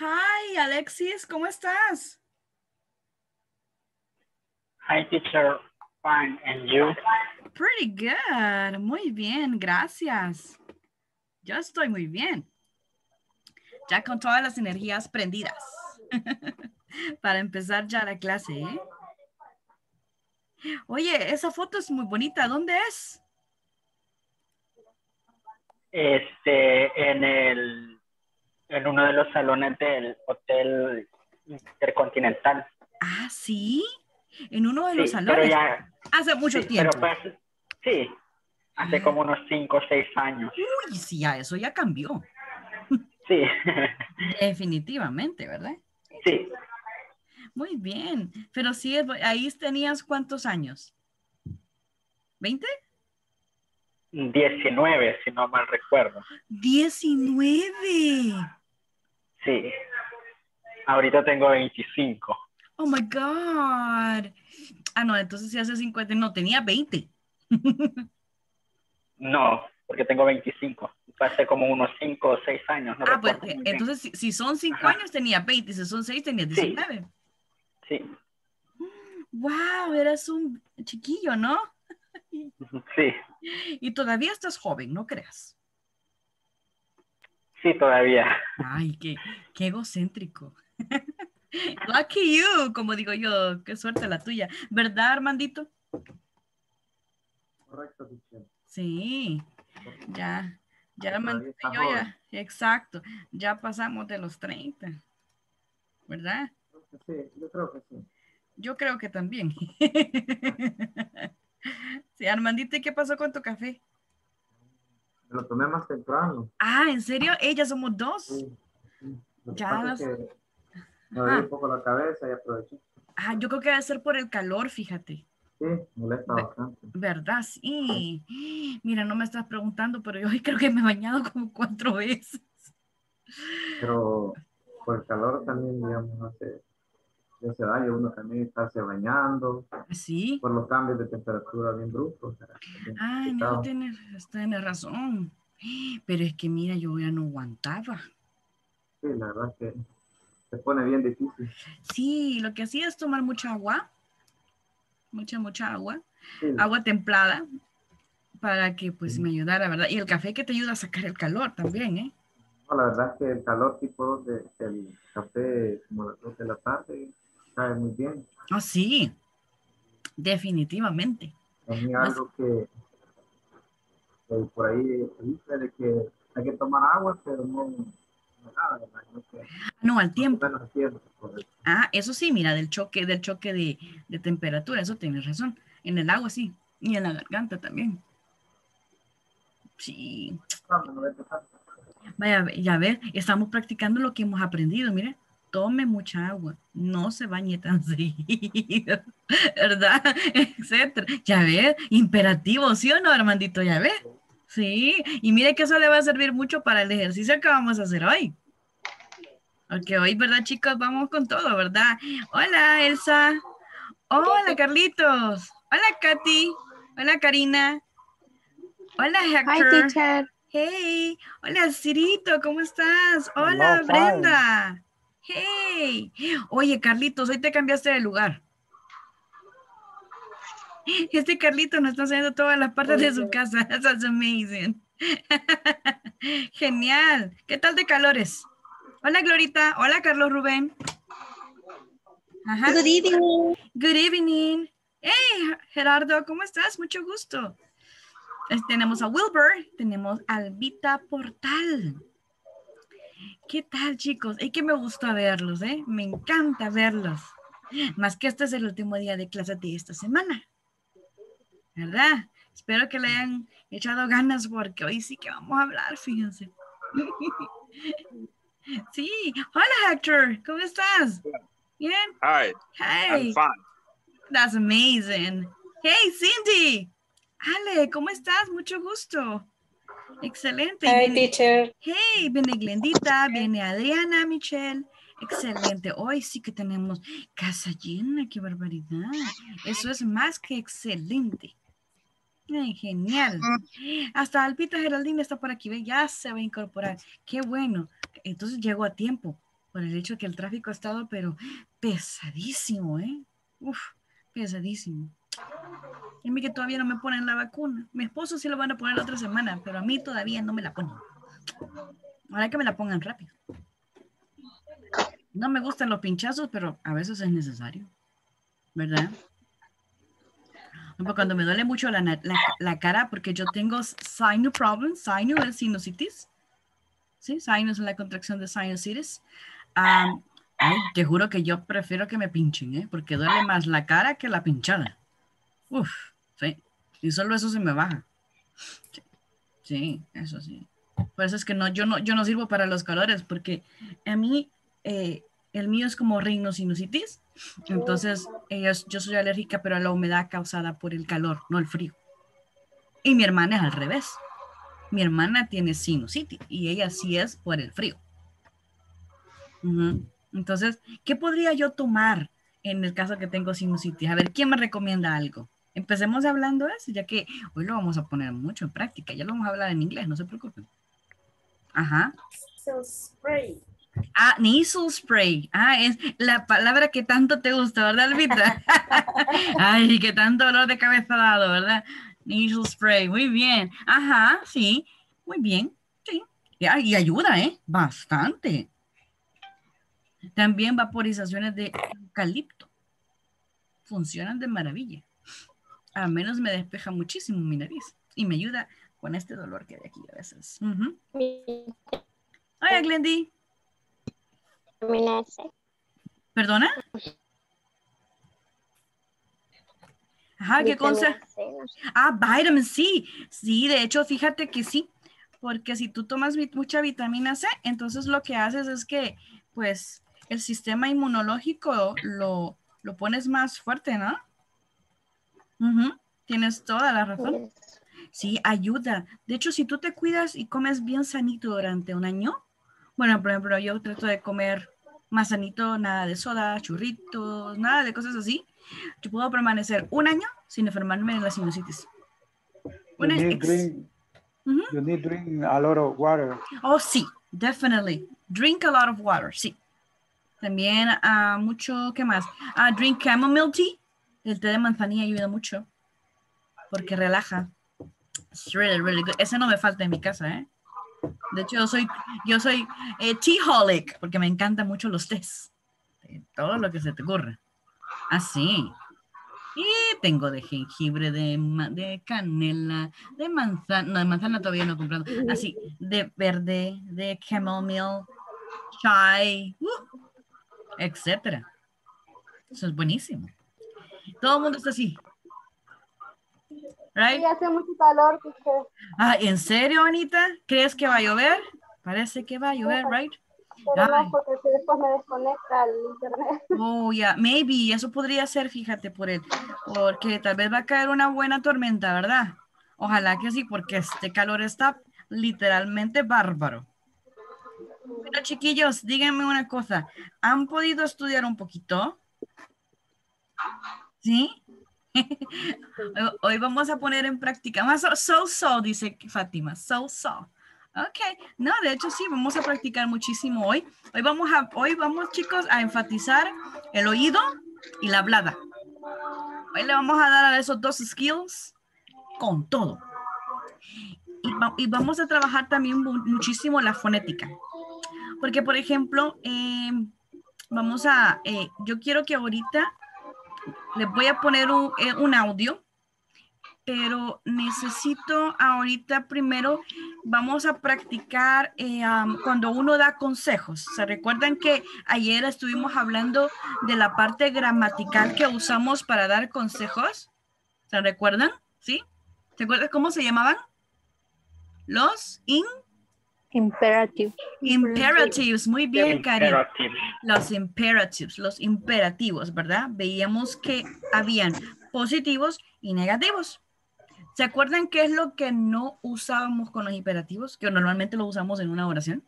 Hi, Alexis, ¿cómo estás? Hi, teacher. Fine. And you? Pretty good. Muy bien, gracias. Yo estoy muy bien. Ya con todas las energías prendidas. Para empezar ya la clase, ¿eh? Oye, esa foto es muy bonita. ¿Dónde es? Este, en el, en uno de los salones del Hotel Intercontinental. Ah, sí. En uno de los salones. pero ya, Hace mucho sí, tiempo. pero pues, sí, hace Ah. como unos cinco o seis años. Uy, sí, ya eso ya cambió. Sí, Definitivamente, ¿verdad? sí, Muy bien. Pero sí, ahí tenías cuántos años? ¿20? 19, si no mal recuerdo. 19. Sí. Ahorita tengo 25. Oh my God. Ah, no, entonces si hace 50, no, tenía 20. No, porque tengo 25. Fue hace como unos 5 o 6 años. No ah, pues entonces si, si son 5 Ajá. años tenía 20, si son 6 tenía Sí. 19. Sí, Wow, eres un chiquillo, ¿no? sí, Y todavía estás joven, no creas. Sí, todavía. Ay, qué, qué egocéntrico. Lucky you, como digo yo, qué suerte la tuya. ¿Verdad, Armandito? Correcto. Sí, ya, ya Armandito está y yo ya, exacto, ya pasamos de los 30, ¿verdad? Sí, yo creo que sí. Yo creo que también. Sí, Armandito, ¿y qué pasó con tu café? Me lo tomé más temprano. Ah, ¿en serio? Ella somos dos. Sí, sí. Lo que Ya pasa las- es que me Ajá. dolía un poco la cabeza y aproveché. Ah, yo creo que debe ser por el calor, fíjate. Sí, molesta bastante. ¿Verdad? Sí. Mira, no me estás preguntando, pero yo hoy creo que me he bañado como cuatro veces. Pero por el calor también, digamos, hace, hace daño. Uno también está se bañando Sí. por los cambios de temperatura bien bruscos. Ay, no, tienes, tienes razón. Pero es que mira, yo ya no aguantaba. Sí, la verdad que se pone bien difícil. Sí, lo que hacía es tomar mucha agua, mucha, mucha agua, Sí, agua templada, para que pues Sí. me ayudara, ¿verdad? Y el café que te ayuda a sacar el calor también, ¿eh? no, la verdad es que el calor tipo de, del café como las 2 de la tarde cae muy bien. Ah, sí, definitivamente. Más- algo que, que por ahí dice de que hay que tomar agua, pero no, no nada, ¿verdad? No que- No, al tiempo. correcto. Ah, eso sí, mira, del choque, del choque de, de temperatura, eso tienes razón. En el agua sí, y en la garganta también. Sí, Ah, vaya, ya ver, estamos practicando lo que hemos aprendido, mire, tome mucha agua, no se bañe tan seguido, ¿verdad? Etcétera. Ya ver, imperativo, ¿sí o no, Armandito? Ya ver. Sí, y mire que eso le va a servir mucho para el ejercicio que vamos a hacer hoy. Porque hoy, ¿verdad, chicos? Vamos con todo, ¿verdad? Hola, Elsa. Hola, Carlitos. Hola, Katy. Hola, Karina. Hola, Hi, Hector. teacher. Hey. Hola, Cirito, ¿cómo estás? Hola, Hello, fine. Hey. Oye, Carlitos, hoy te cambiaste de lugar. Este Carlitos nos está haciendo todas las partes de su casa. That's amazing. Genial. ¿Qué tal de calores? Hola, Glorita. Hola, Carlos Rubén. Ajá. Good evening. Good evening. Hey, Gerardo, ¿cómo estás? Mucho gusto. Tenemos a Wilbur, tenemos a Albita Portal. ¿Qué tal, chicos? Es que me gusta verlos, ¿eh? Me encanta verlos. Más que este es el último día de clase de esta semana. ¿Verdad? Espero que le hayan echado ganas porque hoy sí que vamos a hablar, fíjense. Sí. Hola, Hector. ¿Cómo estás? Bien. Hi, Hey. I'm fine. That's amazing. Hey, Cindy. Ale, ¿cómo estás? Mucho gusto. Excelente. Hi, viene- teacher. hey, viene Glendita, viene Adriana, Michelle. Excelente. Hoy sí que tenemos casa llena, qué barbaridad. Eso es más que excelente. Ay, genial. Hasta Alpita Geraldine está por aquí, ve, ya se va a incorporar. Qué bueno. Entonces llegó a tiempo. por el hecho de que el tráfico ha estado, pero pesadísimo, ¿eh? Uf, pesadísimo. Y a mí que todavía no me ponen la vacuna. Mi esposo sí lo van a poner la otra semana, pero a mí todavía no me la ponen. Ahora que me la pongan rápido. No me gustan los pinchazos, pero a veces es necesario. ¿Verdad? Cuando me duele mucho la, la, cara, porque yo tengo sinus problem, es sinusitis. ¿Sí? Sinus es la contracción de sinusitis. Um, ay, te juro que yo prefiero que me pinchen, ¿eh? Porque duele más la cara que la pinchada. Uf, sí. Y solo eso se me baja. Sí, eso sí. Por eso es que no, yo no, yo no sirvo para los calores, porque a mí eh, el mío es como rhinosinusitis. Entonces, ellos, yo soy alérgica, pero a la humedad causada por el calor, no el frío. Y mi hermana es al revés. Mi hermana tiene sinusitis y ella sí es por el frío. Entonces, ¿qué podría yo tomar en el caso que tengo sinusitis? A ver, ¿quién me recomienda algo? Empecemos hablando de eso, ya que hoy lo vamos a poner mucho en práctica. Ya lo vamos a hablar en inglés, no se preocupen. Ajá. spray. Ah, nasal spray. Ah, es la palabra que tanto te gusta, ¿verdad, Alvita? Ay, que tanto dolor de cabeza ha dado, ¿verdad? Nasal spray. Muy bien. Ajá, sí. Muy bien. Sí. Y, ayuda, ¿eh? Bastante. También vaporizaciones de eucalipto. Funcionan de maravilla. Al menos me despeja muchísimo mi nariz y me ayuda con este dolor que hay aquí a veces. Hola, Glendy. ¿Perdona? Ajá, ¿qué cosa? Ah, vitamin C. Sí, de hecho, fíjate que sí, porque si tú tomas mucha vitamina C, entonces lo que haces es que, pues, el sistema inmunológico lo, lo pones más fuerte, ¿no? Tienes toda la razón. Sí, ayuda. De hecho, si tú te cuidas y comes bien sanito durante un año, bueno, por ejemplo, yo trato de comer más sanito, nada de soda, churritos, nada de cosas así. Yo puedo permanecer un año sin enfermarme de la sinusitis. You need, drink, you need drink a lot of water. Oh, sí, definitely. Drink a lot of water, sí. También uh, mucho, ¿qué más? Uh, drink chamomile tea. El té de manzanilla ayuda mucho porque relaja. It's really, really good. Ese no me falta en mi casa, ¿eh? De hecho, yo soy, yo soy eh, teaholic, porque me encantan mucho los tés. todo lo que se te ocurra. Así. y tengo de jengibre, de, de canela, de manzana, no, de manzana todavía no he comprado. Así, de verde, de chamomile, chai, uh, etcétera. Eso es buenísimo. Todo el mundo está así. Right? hace mucho calor. Ah, ¿en serio, Anita? ¿Crees que va a llover? Parece que va a llover, right? Pero no, porque después me desconecta el internet. Oh, ya, maybe, eso podría ser, fíjate, por él, porque tal vez va a caer una buena tormenta, ¿verdad? Ojalá que sí, porque este calor está literalmente bárbaro. Pero chiquillos, díganme una cosa, ¿han podido estudiar un poquito? ¿Sí? Hoy vamos a poner en práctica más so so, dice Fátima, so so. Ok, no, de hecho sí, vamos a practicar muchísimo hoy. Hoy vamos a, hoy vamos chicos a enfatizar el oído y la hablada. Hoy le vamos a dar a esos dos skills con todo. Y, vamos a trabajar también muchísimo la fonética. Porque, por ejemplo, eh, vamos a, eh, yo quiero que ahorita les voy a poner eh, un, audio, pero necesito ahorita primero, vamos a practicar eh, cuando uno da consejos. ¿Se recuerdan que ayer estuvimos hablando de la parte gramatical que usamos para dar consejos? ¿Se recuerdan? ¿Sí? ¿Se acuerdan cómo se llamaban? Los in Imperatives. Imperatives, muy bien, Karen. Los imperatives, los imperativos, ¿verdad? Veíamos que habían positivos y negativos. ¿Se acuerdan qué es lo que no usábamos con los imperativos? Que normalmente lo usamos en una oración.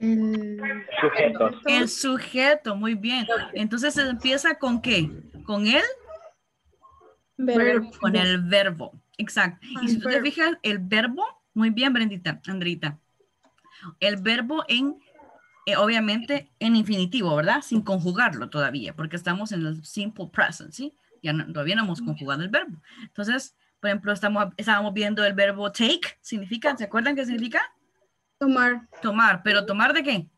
El sujeto. El sujeto, muy bien. Entonces se empieza con qué? Con el verbo. Con el verbo. Exacto. Y si tú te fijas, el verbo muy bien, Brendita, Andrita. El verbo en eh, obviamente en infinitivo, ¿verdad? Sin conjugarlo todavía, porque estamos en el simple present, ¿sí? Ya no, todavía no hemos conjugado el verbo. Entonces, por ejemplo, estamos, estábamos viendo el verbo take, significa, ¿se acuerdan qué significa? Tomar. Tomar, pero ¿tomar de qué?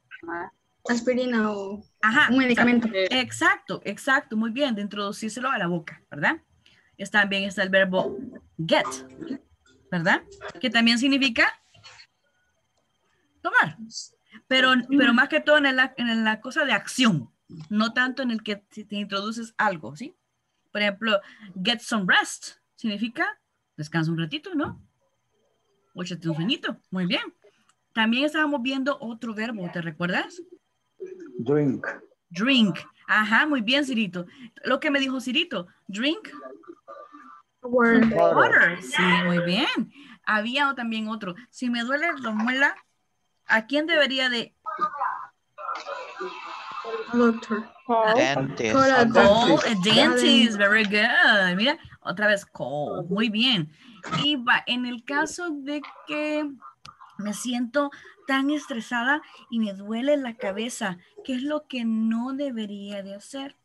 Aspirina o Ajá, un medicamento. Exacto, exacto, muy bien, de introducírselo a la boca, ¿verdad? Está, también está el verbo get, ¿verdad? Que también significa tomar, pero, pero más que todo en la, en la cosa de acción, no tanto en el que te introduces algo, ¿sí? Por ejemplo, get some rest significa descansa un ratito, ¿no? O échate un sueñito, muy bien. También estábamos viendo otro verbo, ¿te recuerdas? Drink. Drink. Ajá, muy bien, Cirito. Lo que me dijo Cirito, drink Water. water. Sí, muy bien. Había también otro. Si me duele la muela, ¿a quién debería de Doctor. Dentist. Call a call doctor. a dentist? Very good. Mira, otra vez call. Muy bien. Y va, en el caso de que me siento tan estresada y me duele la cabeza, ¿qué es lo que no debería de hacer?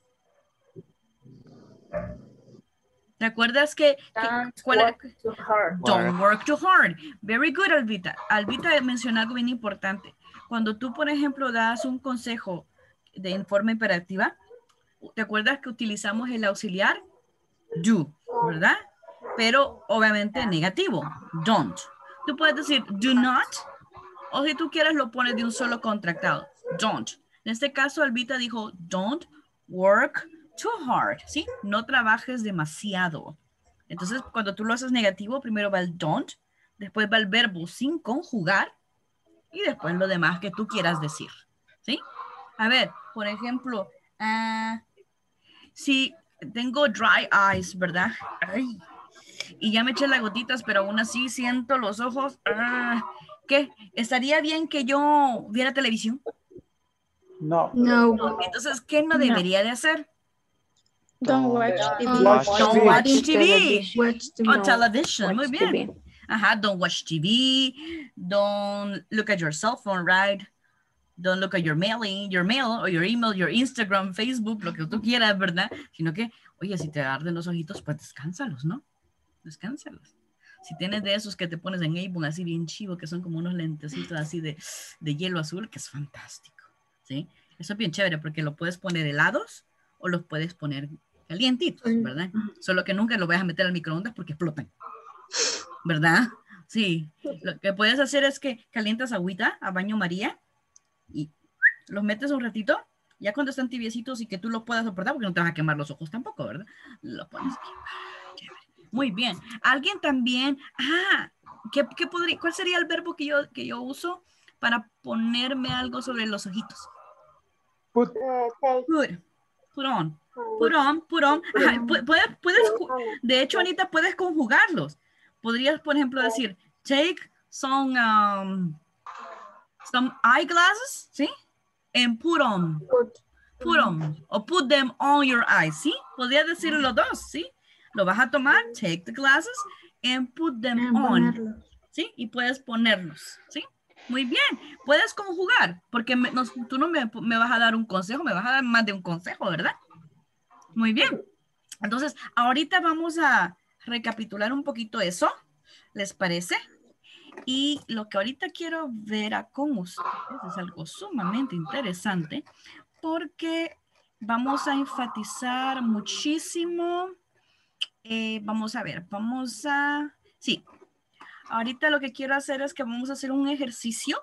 ¿Te acuerdas que, que- cuál era? Don't work too hard. Very good, Albita. Albita mencionó algo bien importante. Cuando tú, por ejemplo, das un consejo de en forma imperativa, ¿te acuerdas que utilizamos el auxiliar? Do, ¿verdad? Pero obviamente negativo. Don't. Tú puedes decir do not, o si tú quieres lo pones de un solo contractado. Don't. En este caso, Albita dijo don't work too hard, ¿sí? No trabajes demasiado. Entonces, cuando tú lo haces negativo, primero va el don't, después va el verbo sin conjugar y después lo demás que tú quieras decir, ¿sí? A ver, por ejemplo, ah, si tengo dry eyes, ¿verdad? Ay, y ya me eché las gotitas, pero aún así siento los ojos. ah, ¿Qué? ¿Estaría bien que yo viera televisión? No. No. Entonces, ¿qué no debería de hacer? Don't watch TV. Watch Don't TV. watch TV. Watch TV. On television, muy bien. TV. Ajá, don't watch TV, don't look at your cell phone, right? Don't look at your mailing, your mail or your email, your Instagram, Facebook, lo que tú quieras, ¿verdad? Sino que, oye, si te arden los ojitos, pues descánsalos, ¿no? Descánsalos. Si tienes de esos que te pones en Avon así bien chivo, que son como unos lentecitos así de, de hielo azul, que es fantástico, ¿sí? Eso es bien chévere porque lo puedes poner helados o los puedes poner calientitos. ¿verdad? Solo que nunca lo vayas a meter al microondas porque explotan. ¿verdad? Sí. Lo que puedes hacer es que calientas agüita a baño María y los metes un ratito, ya cuando están tibiecitos y que tú los puedas soportar, porque no te vas a quemar los ojos tampoco, ¿verdad? Los pones aquí. Ah. Muy bien. Alguien también, ah, ¿qué, qué podría, ¿cuál sería el verbo que yo, que yo uso para ponerme algo sobre los ojitos? Put. Eh. Put, put on, put on, put on. Ajá, pu- puedes, puedes, de hecho, Anita, puedes conjugarlos. Podrías, por ejemplo, decir, take some, um, some eyeglasses, ¿sí? And put on, Put. on, o put them on your eyes, ¿sí? Podrías decir los dos, ¿sí? Lo vas a tomar, take the glasses, and put them on. ¿sí? Y puedes ponerlos, ¿sí? Muy bien, puedes conjugar, porque me- nos- tú no me, me vas a dar un consejo, me vas a dar más de un consejo, ¿verdad? Muy bien. Entonces, ahorita vamos a recapitular un poquito eso, ¿les parece? Y lo que ahorita quiero ver a con ustedes es algo sumamente interesante, porque vamos a enfatizar muchísimo. eh, vamos a ver, vamos a... Sí, ahorita lo que quiero hacer es que vamos a hacer un ejercicio,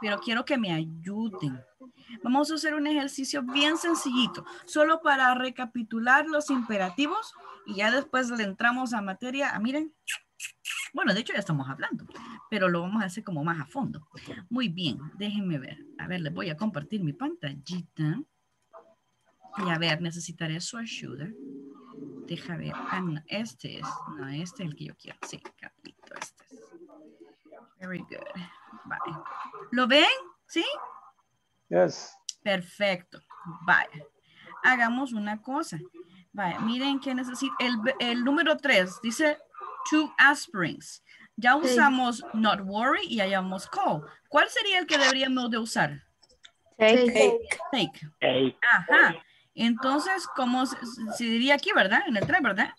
pero quiero que me ayuden. Vamos a hacer un ejercicio bien sencillito, solo para recapitular los imperativos y ya después le entramos a materia. Ah, miren, bueno, de hecho ya estamos hablando, pero lo vamos a hacer como más a fondo. Muy bien, déjenme ver. A ver, les voy a compartir mi pantallita. Y a ver, necesitaré su ayuda. Deja ver. Ah, no, este es. No, este es el que yo quiero. Sí, Carlito, este es. Very good. Vale. ¿Lo ven? ¿Sí? Yes. Perfecto. Vaya. Hagamos una cosa. Vaya, miren que necesito. El, el número 3 dice two aspirins. Ya Sí. usamos not worry y ya llamamos call. ¿Cuál sería el que deberíamos de usar? Take. Take. Take. Ajá. Entonces, ¿cómo se, se diría aquí, verdad? En el tren, ¿verdad?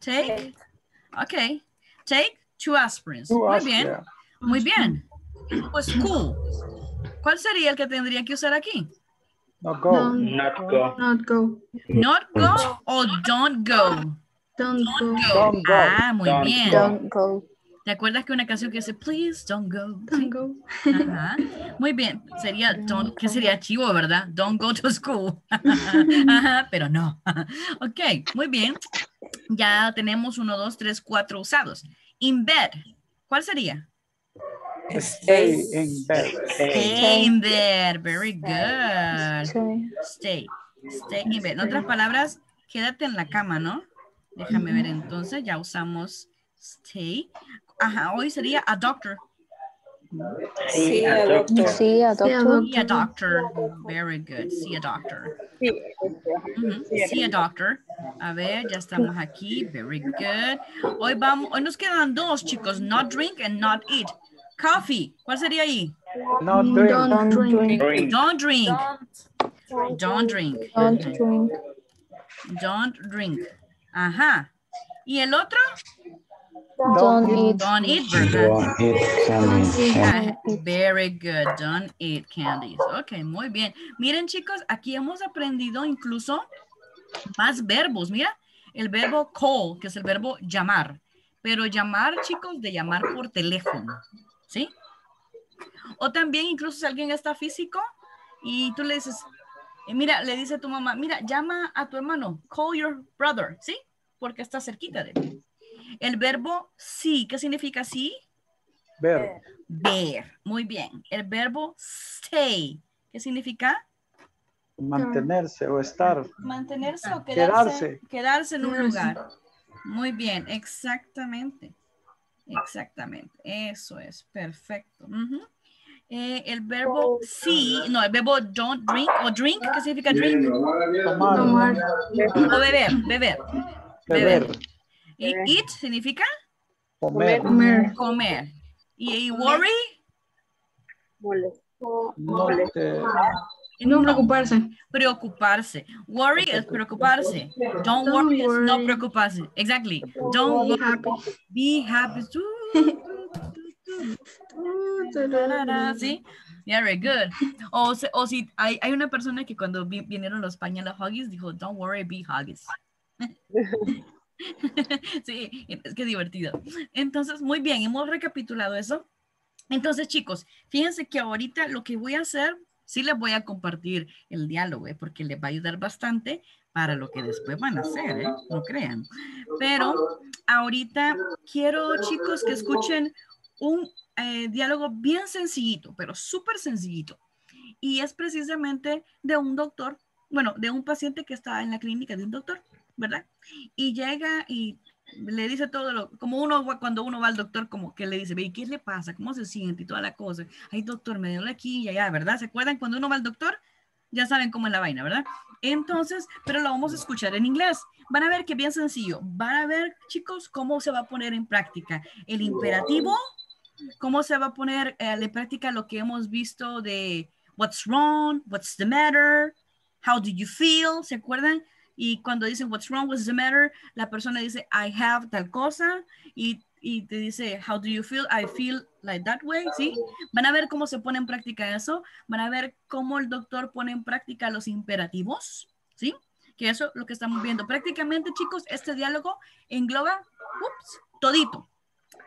Take. Ok. Take two aspirins. Two Muy bien. Muy bien. Pues cool. ¿Cuál sería el que tendría que usar aquí? No go. Don't, Not go. not go. Not go o don't go. Don't go. Don't go. Ah, muy Don't bien. Don't go. ¿Te acuerdas que una canción que dice Please don't go? Don't go. Ajá. Muy bien. Sería don't, que sería chivo, ¿verdad? Don't go to school. Ajá, pero no. Ok, muy bien. Ya tenemos uno, dos, tres, cuatro usados. In bed. ¿Cuál sería? Stay in bed. Stay. Stay in bed. Very good. Stay. Stay. Stay in bed. En otras palabras, quédate en la cama, ¿no? Déjame ver entonces. Ya usamos stay. Ajá, hoy sería a doctor. Sí, a doctor. See a doctor. See a doctor. Very good. See a doctor. Ujú, See a doctor. A ver, ya estamos aquí. Very good. Hoy vamos, hoy nos quedan dos, chicos. Not drink and not eat. Coffee. ¿Cuál sería ahí? No drink. Don't drink. Don't drink. Don't drink. Don't drink. Don't drink. Ajá. ¿Y el otro? Don't eat. Don't eat, ¿verdad? Don't eat candy. Ah, Very good. Don't eat candies. Ok, muy bien. Miren, chicos, aquí hemos aprendido incluso más verbos. Mira, el verbo call, que es el verbo llamar. Pero llamar, chicos, de llamar por teléfono. ¿Sí? O también, incluso si alguien está físico y tú le dices, eh, mira, le dice a tu mamá, mira, llama a tu hermano, call your brother, ¿sí? Porque está cerquita de él. El verbo sí, ¿qué significa sí? Ver. Ver. Muy bien. El verbo stay. ¿Qué significa? Mantenerse o estar. Mantenerse o quedarse. Quedarse. Quedarse en un lugar. Muy bien, exactamente. Exactamente. Eso es. Perfecto. Eh, el verbo sí, no, el verbo don't drink o drink, ¿qué significa drink? Tomar. Tomar. O beber, beber. Beber. Y eat significa Comer. Comer. comer. Y, worry, te- No preocuparse. preocuparse. Worry es preocuparse. Don't, Don't worry, es no worry. preocuparse. Exactly. Don't Be worry, happy. be happy. ¿Sí? Very good. O, o si hay, hay una persona que cuando vi- vinieron los pañales Huggies dijo, don't worry, be Huggies. sí, es que divertido. Entonces, muy bien, hemos recapitulado eso. Entonces, chicos, fíjense que ahorita lo que voy a hacer, sí les voy a compartir el diálogo, ¿eh? porque les va a ayudar bastante para lo que después van a hacer, ¿eh? no crean. Pero ahorita quiero, chicos, que escuchen un eh, diálogo bien sencillito, pero súper sencillito. Y es precisamente de un doctor, bueno, de un paciente que está en la clínica de un doctor, ¿verdad? Y llega y le dice todo lo, como uno cuando uno va al doctor, como que le dice, ve, ¿qué le pasa? ¿Cómo se siente? Y toda la cosa. Ay, doctor, me duele aquí y allá, ¿verdad? ¿Se acuerdan cuando uno va al doctor? Ya saben cómo es la vaina, ¿verdad? Entonces, pero lo vamos a escuchar en inglés. Van a ver que bien sencillo. Van a ver, chicos, cómo se va a poner en práctica el imperativo, cómo se va a poner eh, en práctica lo que hemos visto de what's wrong, what's the matter, how do you feel, ¿se acuerdan? Y cuando dicen what's wrong, what's the matter, la persona dice I have tal cosa y, y te dice how do you feel, I feel like that way, ¿sí? Van a ver cómo se pone en práctica eso, van a ver cómo el doctor pone en práctica los imperativos, ¿sí? Que eso es lo que estamos viendo. Prácticamente, chicos, este diálogo engloba, ups, todito.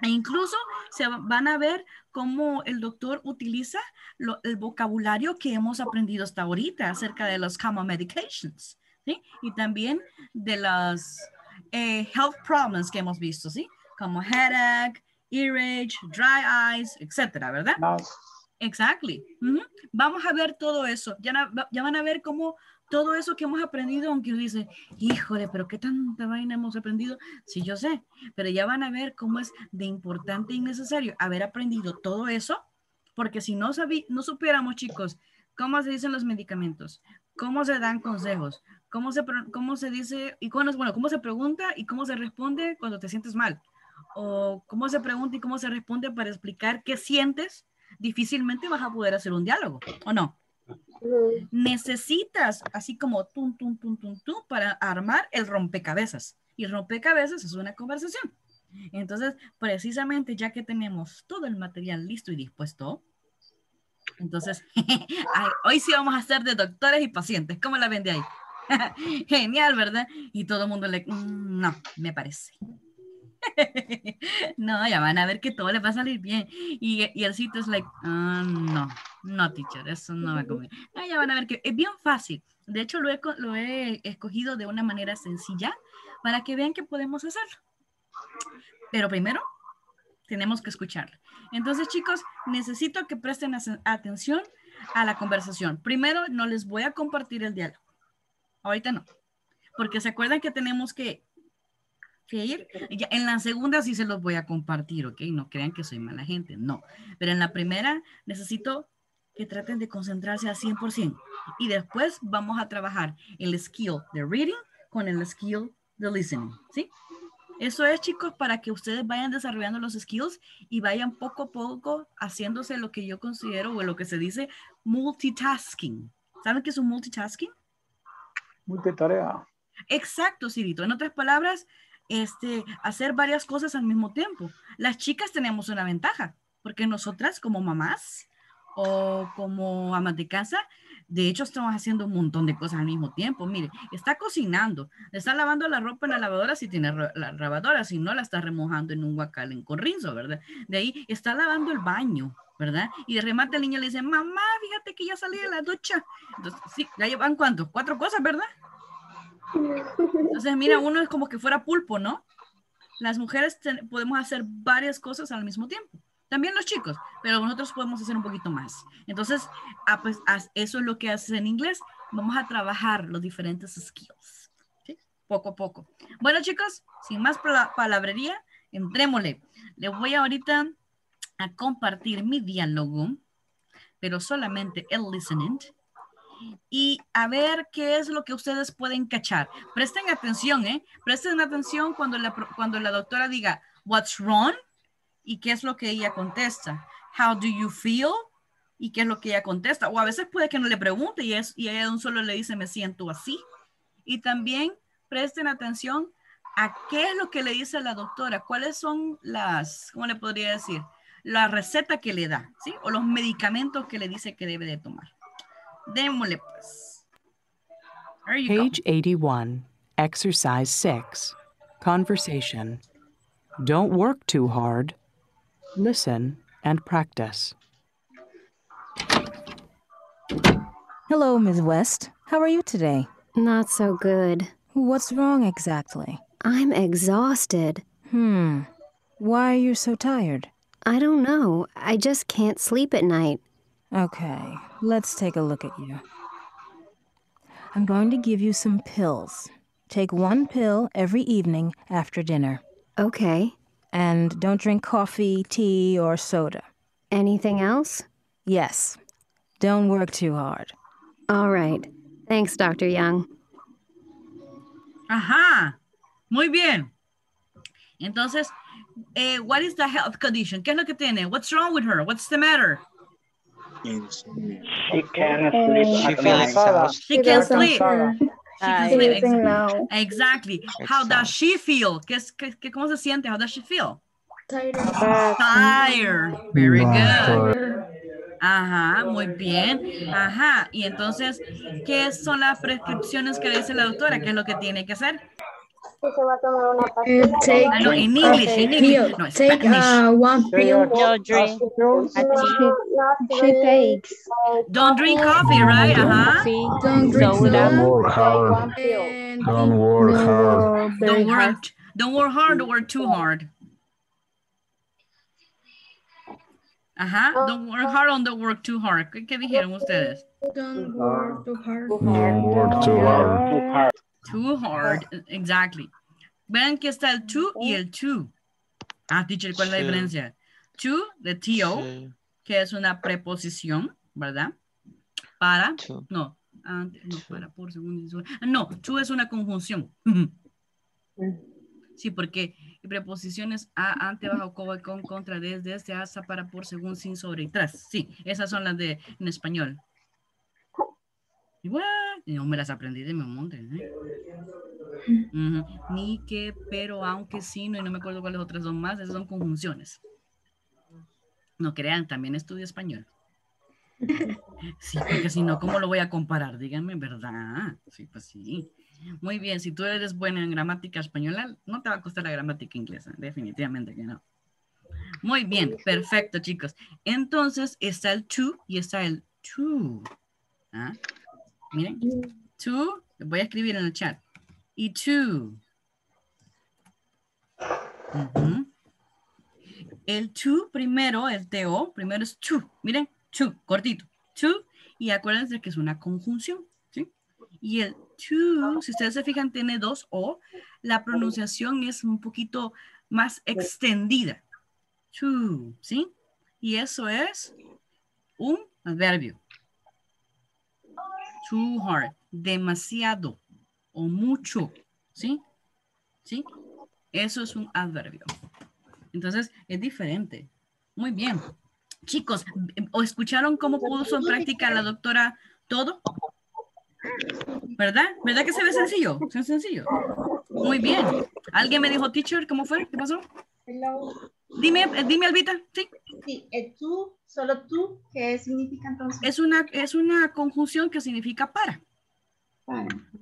E incluso se va- van a ver cómo el doctor utiliza lo- el vocabulario que hemos aprendido hasta ahorita acerca de los common medications, ¿sí? Y también de las eh, health problems que hemos visto, ¿sí? Como headache, earache, dry eyes, etcétera, ¿verdad? No, Exactly. Vamos a ver todo eso. Ya, na- ya van a ver cómo todo eso que hemos aprendido, aunque uno dice, híjole, pero qué tanta vaina hemos aprendido. Sí, yo sé, pero ya van a ver cómo es de importante y necesario haber aprendido todo eso, porque si no, sabí, no supiéramos, chicos, cómo se dicen los medicamentos, cómo se dan consejos, cómo se, cómo se dice, y cuándo, bueno, cómo se pregunta y cómo se responde cuando te sientes mal, o cómo se pregunta y cómo se responde para explicar qué sientes, difícilmente vas a poder hacer un diálogo, ¿o no? Necesitas así como tum, tum, tum, tum, tum para armar el rompecabezas. Y rompecabezas es una conversación. Entonces, precisamente ya que tenemos todo el material listo y dispuesto, entonces, hoy sí vamos a hacer de doctores y pacientes. ¿Cómo la ven de ahí? Genial, ¿verdad? Y todo el mundo le... "Mm, No, me parece. no, ya van a ver que todo les va a salir bien. Y, y el sitio es like, "Ah, no, no, teacher, eso no va conmigo. No, ya van a ver que es bien fácil. De hecho, lo he, lo he escogido de una manera sencilla para que vean que podemos hacerlo. Pero primero, tenemos que escuchar. Entonces, chicos, necesito que presten atención a la conversación. Primero, no les voy a compartir el diálogo. Ahorita no. Porque se acuerdan que tenemos que, ir. Ya, en la segunda sí se los voy a compartir, ¿ok? No crean que soy mala gente, no. Pero en la primera necesito que traten de concentrarse al 100%. Y después vamos a trabajar el skill de reading con el skill de listening, ¿sí? Eso es, chicos, para que ustedes vayan desarrollando los skills y vayan poco a poco haciéndose lo que yo considero o lo que se dice multitasking. ¿Saben qué es un multitasking? Multitarea. Exacto, Cirito. En otras palabras, este, hacer varias cosas al mismo tiempo. Las chicas tenemos una ventaja, porque nosotras como mamás o como amas de casa, de hecho estamos haciendo un montón de cosas al mismo tiempo. Mire, está cocinando, está lavando la ropa en la lavadora si tiene la lavadora, si no la está remojando en un guacal en corrinzo, ¿verdad? De ahí está lavando el baño, ¿verdad? Y de remate el niño le dice, mamá, fíjate que ya salí de la ducha. Entonces, sí, ya llevan cuántos, cuatro cosas, ¿verdad? Entonces, mira, uno es como que fuera pulpo, ¿no? Las mujeres podemos hacer varias cosas al mismo tiempo. También los chicos, pero nosotros podemos hacer un poquito más. Entonces, ah, pues, eso es lo que haces en inglés. Vamos a trabajar los diferentes skills. Poco a poco. Bueno, chicos, sin más pala- palabrería, entrémosle. Les voy ahorita a compartir mi diálogo, pero solamente el listening y a ver qué es lo que ustedes pueden cachar. Presten atención, ¿eh? Presten atención cuando la, cuando la doctora diga, what's wrong? Y qué es lo que ella contesta. How do you feel? Y qué es lo que ella contesta. O a veces puede que no le pregunte y, es, y ella de un solo le dice, me siento así. Y también presten atención a qué es lo que le dice la doctora. ¿Cuáles son las, cómo le podría decir? La receta que le da, ¿sí? O los medicamentos que le dice que debe de tomar. Démosle pues. You go. Page 81, Exercise 6, Conversation. Don't work too hard. Listen and practice. Hello, Ms. West. How are you today? Not so good. What's wrong exactly? I'm exhausted. Hmm. Why are you so tired? I don't know. I just can't sleep at night. Okay, let's take a look at you. I'm going to give you some pills. Take one pill every evening after dinner. Okay. And don't drink coffee, tea, or soda. Anything else? Yes. Don't work too hard. All right. Thanks, Dr. Young. Ajá. Muy bien. Entonces, eh, what is the health condition? ¿Qué es lo que tiene? What's wrong with her? What's the matter? She can't sleep She at feels night. exhausted. She can Está sleep. She doesn't know. Exactly. How does she feel? ¿Qué es, qué, qué- ¿Cómo se siente? How does she feel? Tired. Tired. Very good. Ajá, muy bien. Ajá. Y entonces, ¿qué son las prescripciones que dice la doctora? ¿Qué es lo que tiene que hacer? Si se va a tomar una Uh, pastilla. take Ah, no, in English, in English. pill. No, take uh, one pill. Ella drink. hace pills. No, not She drink, takes uh, Don't drink coffee, right? Ajá. coffee, Don't drink soda, soda. work hard. one pill. And Don't work No hard. Don't hard. work, don't work hard, don't work too hard. Ajá, don't work hard on the work too hard. ¿Qué, qué dijeron ustedes? don't work too hard. Don't work too hard. Too hard. Exactly. Vean que está el to y el to. Ah, teacher, ¿cuál es la diferencia? To, de to, Sí, que es una preposición, ¿verdad? Para, to. no, ante- no, para, por, segundo. Ah, No, to es una conjunción. Sí, porque preposiciones a, ante, bajo, con, contra, desde, desde, hasta, para, por, según, sin, sobre y tras. Sí, esas son las de en español. Y? Y no me las aprendí de memoria. ¿eh? Ujú. Ni que, pero, aunque, sí, no, y no me acuerdo cuáles otras son más. Esas son conjunciones. No crean, también estudio español. Sí, porque si no, ¿cómo lo voy a comparar? Díganme, ¿verdad? Sí, pues sí. Muy bien, si tú eres buena en gramática española, no te va a costar la gramática inglesa, definitivamente que no. Muy bien, perfecto, chicos. Entonces está el to y está el to. ¿Ah? Miren, to, lo voy a escribir en el chat. Y to. El to primero, el TO, primero es to. Miren, to, cortito. To, y acuérdense que es una conjunción. ¿sí? Y el to, si ustedes se fijan, tiene dos O. La pronunciación es un poquito más extendida. To, ¿sí? Y eso es un adverbio. Too hard, demasiado o mucho, ¿sí? ¿Sí? Eso es un adverbio. Entonces, es diferente. Muy bien. Chicos, ¿o escucharon cómo puso en práctica la doctora todo? ¿Verdad? ¿Verdad que se ve sencillo? ¿Se ve sencillo? Muy bien. ¿Alguien me dijo, teacher, cómo fue? ¿Qué pasó? Hello. Dime, eh, dime, Albita. Sí. Sí, tú, solo tú, ¿qué significa entonces? Es una, es una conjunción que significa para.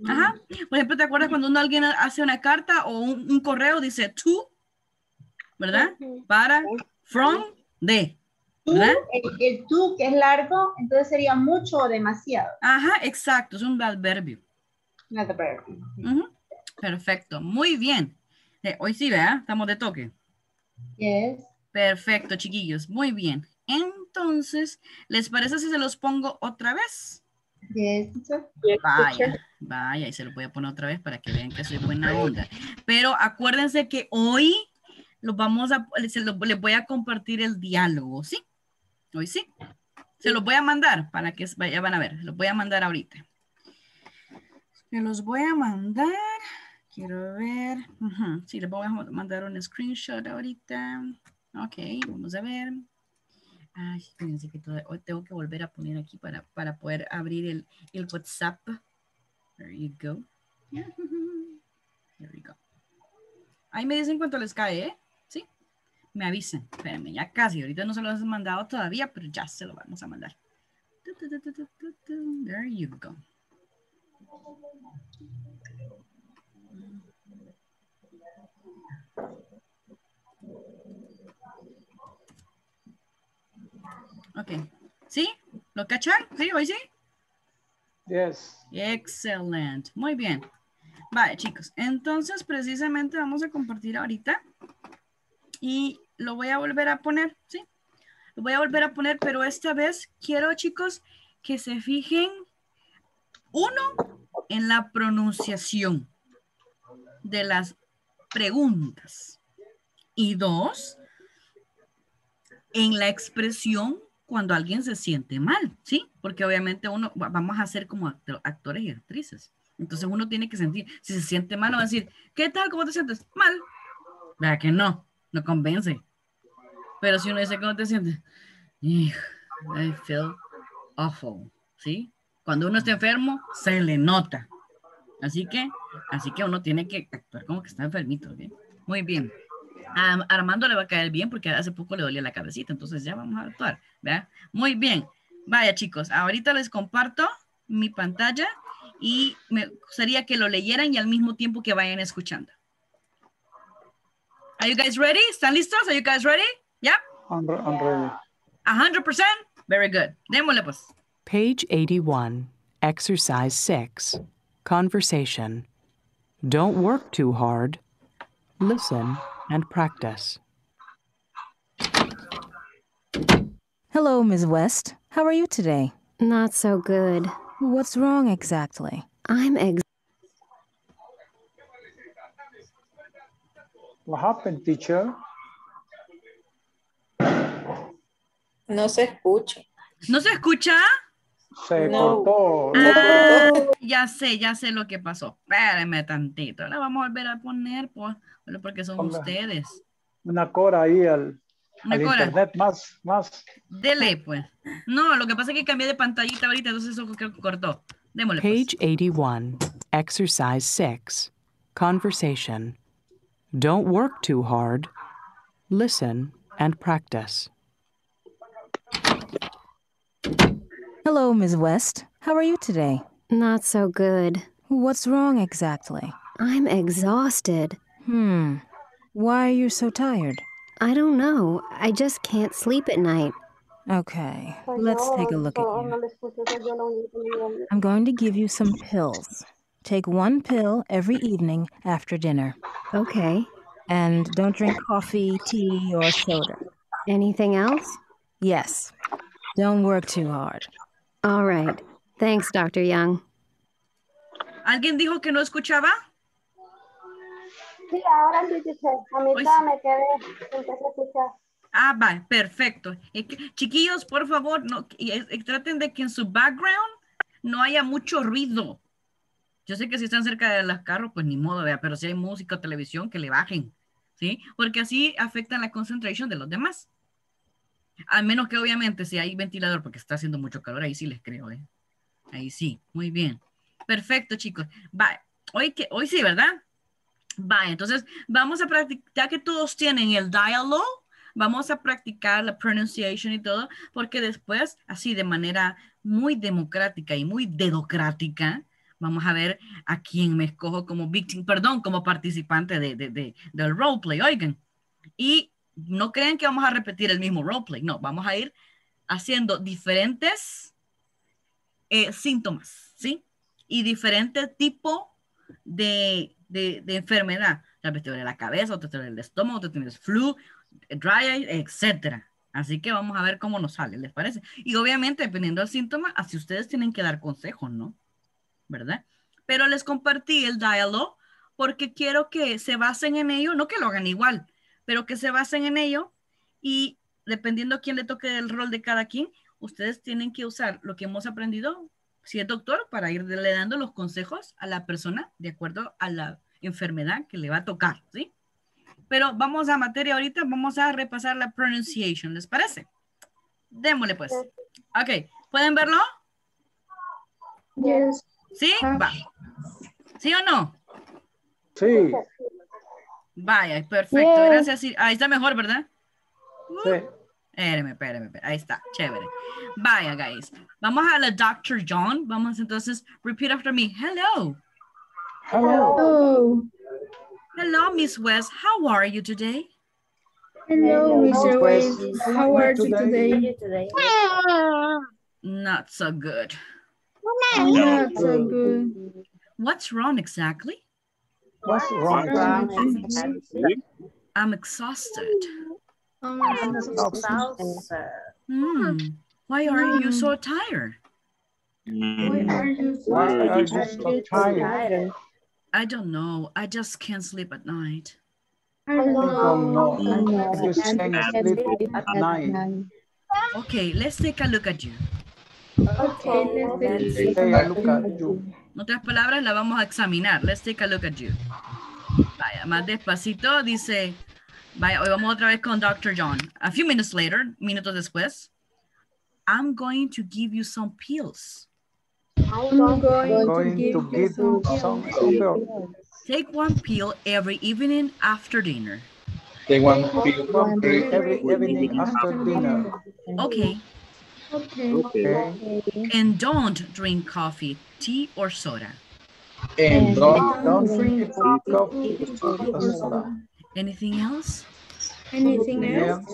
Ajá. Por ejemplo, ¿te acuerdas cuando uno, alguien hace una carta o un, un correo dice to? ¿Verdad? Para, from, de. Tú, ¿Verdad? el, el tú que es largo, entonces sería mucho o demasiado. Ajá, exacto, es un adverbio. Un adverbio. Ujú. Perfecto, muy bien. Eh, hoy sí, ¿verdad? Estamos de toque. Yes. Perfecto, chiquillos, muy bien. Entonces, ¿les parece si se los pongo otra vez? Yes. Vaya, vaya, y se lo voy a poner otra vez para que vean que soy buena onda. Pero acuérdense que hoy los vamos a, se lo- les voy a compartir el diálogo, ¿sí? Hoy sí. Se los voy a mandar para que vaya, van a ver, los voy a mandar ahorita. Se los voy a mandar. Quiero ver. Ujú, Sí, les voy a mandar un screenshot ahorita. Ok, vamos a ver. Ay, fíjense que hoy tengo que volver a poner aquí para, para poder abrir el, el WhatsApp. There you go. There we go. Ahí me dicen cuánto les cae, ¿eh? Sí. Me avisan. Espérenme, ya casi. Ahorita no se los he mandado todavía, pero ya se lo vamos a mandar. There you go. Ok. ¿Sí? ¿Lo cachan? ¿Sí? ¿Hoy sí? Yes. Excelente. Muy bien. Vale, chicos. Entonces, precisamente vamos a compartir ahorita. Y lo voy a volver a poner, ¿sí? Lo voy a volver a poner, pero esta vez quiero, chicos, que se fijen, uno, en la pronunciación de las preguntas. Y dos, en la expresión cuando alguien se siente mal, ¿sí? Porque obviamente uno, va- vamos a ser como acto- actores y actrices. Entonces uno tiene que sentir, si se siente mal, va a decir, ¿qué tal? ¿Cómo te sientes? Mal. ¿Verdad que no? No convence. Pero si uno dice, ¿cómo te sientes? "Ugh, I feel awful, ¿sí? Cuando uno está enfermo, se le nota. Así que, así que uno tiene que actuar como que está enfermito, ¿ok? Muy bien. A Armando le va a caer bien porque hace poco le dolía la cabecita, entonces ya vamos a actuar, ¿verdad? Muy bien. Vaya chicos, ahorita les comparto mi pantalla y me gustaría que lo leyeran y al mismo tiempo que vayan escuchando. Are you guys ready? ¿Están listos? Are you guys ready? Yeah? I'm, I'm ready. 100%? Very good. Démosle pues. Page 81, Exercise 6, Conversation. Don't work too hard. Listen and practice. Hello, Ms. West. How are you today? Not so good. What's wrong exactly? I'm ex- What happened, teacher? No se escucha. ¿No se escucha? Se No. cortó. Ah, ya sé, ya sé lo que pasó. Espérenme tantito. La vamos a volver a poner, pues, porque son Ponga. ustedes. Una cora ahí al, Una al cora. internet más, más. Dele, pues. No, lo que pasa es que cambié de pantallita ahorita, entonces eso creo que cortó. Démosle pues. Page 81, Exercise 6, Conversation. Don't work too hard. Listen and practice. Hello, Ms. West. How are you today? Not so good. What's wrong exactly? I'm exhausted. Hmm. Why are you so tired? I don't know. I just can't sleep at night. Okay, let's take a look at you. I'm going to give you some pills. Take one pill every evening after dinner. Okay. And don't drink coffee, tea, or soda. Anything else? Yes. Don't work too hard. All right. Thanks, Dr. Young. ¿Alguien dijo que no escuchaba? Sí, ahora sí, teacher. A mitad Pues- me quedé, empecé a escuchar. Ah, va, perfecto. Que, chiquillos, por favor, no, y es- y traten de que en su background no haya mucho ruido. Yo sé que si están cerca de los carros, pues ni modo, ¿verdad? pero si hay música o televisión, que le bajen, ¿sí? Porque así afectan la concentración de los demás. Al menos que obviamente si hay ventilador, porque está haciendo mucho calor, ahí sí les creo, ¿eh? Ahí sí, muy bien. Perfecto, chicos. Va, hoy, que, hoy sí, ¿verdad? Va, entonces vamos a practicar, ya que todos tienen el dialogue, vamos a practicar la pronunciation y todo, porque después, así de manera muy democrática y muy dedocrática, vamos a ver a quién me escojo como victim, perdón, como participante de, de, de- del roleplay, oigan. Y no crean que vamos a repetir el mismo roleplay, no, vamos a ir haciendo diferentes eh, síntomas, ¿sí? Y diferente tipo de, de, enfermedad. Tal vez te la cabeza, o te duele el estómago, te tienes flu, dry eye, etcétera. Así que vamos a ver cómo nos sale, ¿les parece? Y obviamente, dependiendo del síntoma, así ustedes tienen que dar consejos, ¿no? ¿Verdad? Pero les compartí el diálogo porque quiero que se basen en ello, no que lo hagan igual, pero que se basen en ello y dependiendo a quién le toque el rol de cada quien, ustedes tienen que usar lo que hemos aprendido, si es doctor, para irle dando los consejos a la persona de acuerdo a la enfermedad que le va a tocar, ¿sí? Pero vamos a materia ahorita, vamos a repasar la pronunciation, ¿les parece? Démosle pues. Ok, ¿pueden verlo? Yes. ¿Sí? Va. ¿Sí o no? Sí, Vaya, perfecto. Yes. Gracias. sí. Ahí está mejor, ¿verdad? sí. Uh. Espérame, espérame, espérame. Ahí está, chévere. Vaya, guys. Vamos a la Dr. John. Vamos entonces, repeat after me. Hello. Hello. Hello, Miss West. How are you today? Hello, Mr. West. How are you today? Not so good. Not so good. What's wrong exactly? What's wrong? I'm exhausted. Um, Hmm. Why are you so tired? Why are you so tired? I don't know. I just can't sleep at night. I don't know. I just can't sleep at night. Okay, let's take a look at you. Okay, let's take a look at you. En otras palabras, la vamos a examinar. Let's take a look at you. Vaya, más despacito, dice, vaya, hoy vamos otra vez con Dr. John. A few minutes later, minutos después, I'm going to give you some pills. I'm going to give you some pills. Take one pill every evening after dinner. Take one One pill every evening after dinner. Okay. Okay. Okay. And don't drink coffee, tea, or soda. And don't, Don't drink coffee or soda. Anything else? Anything else?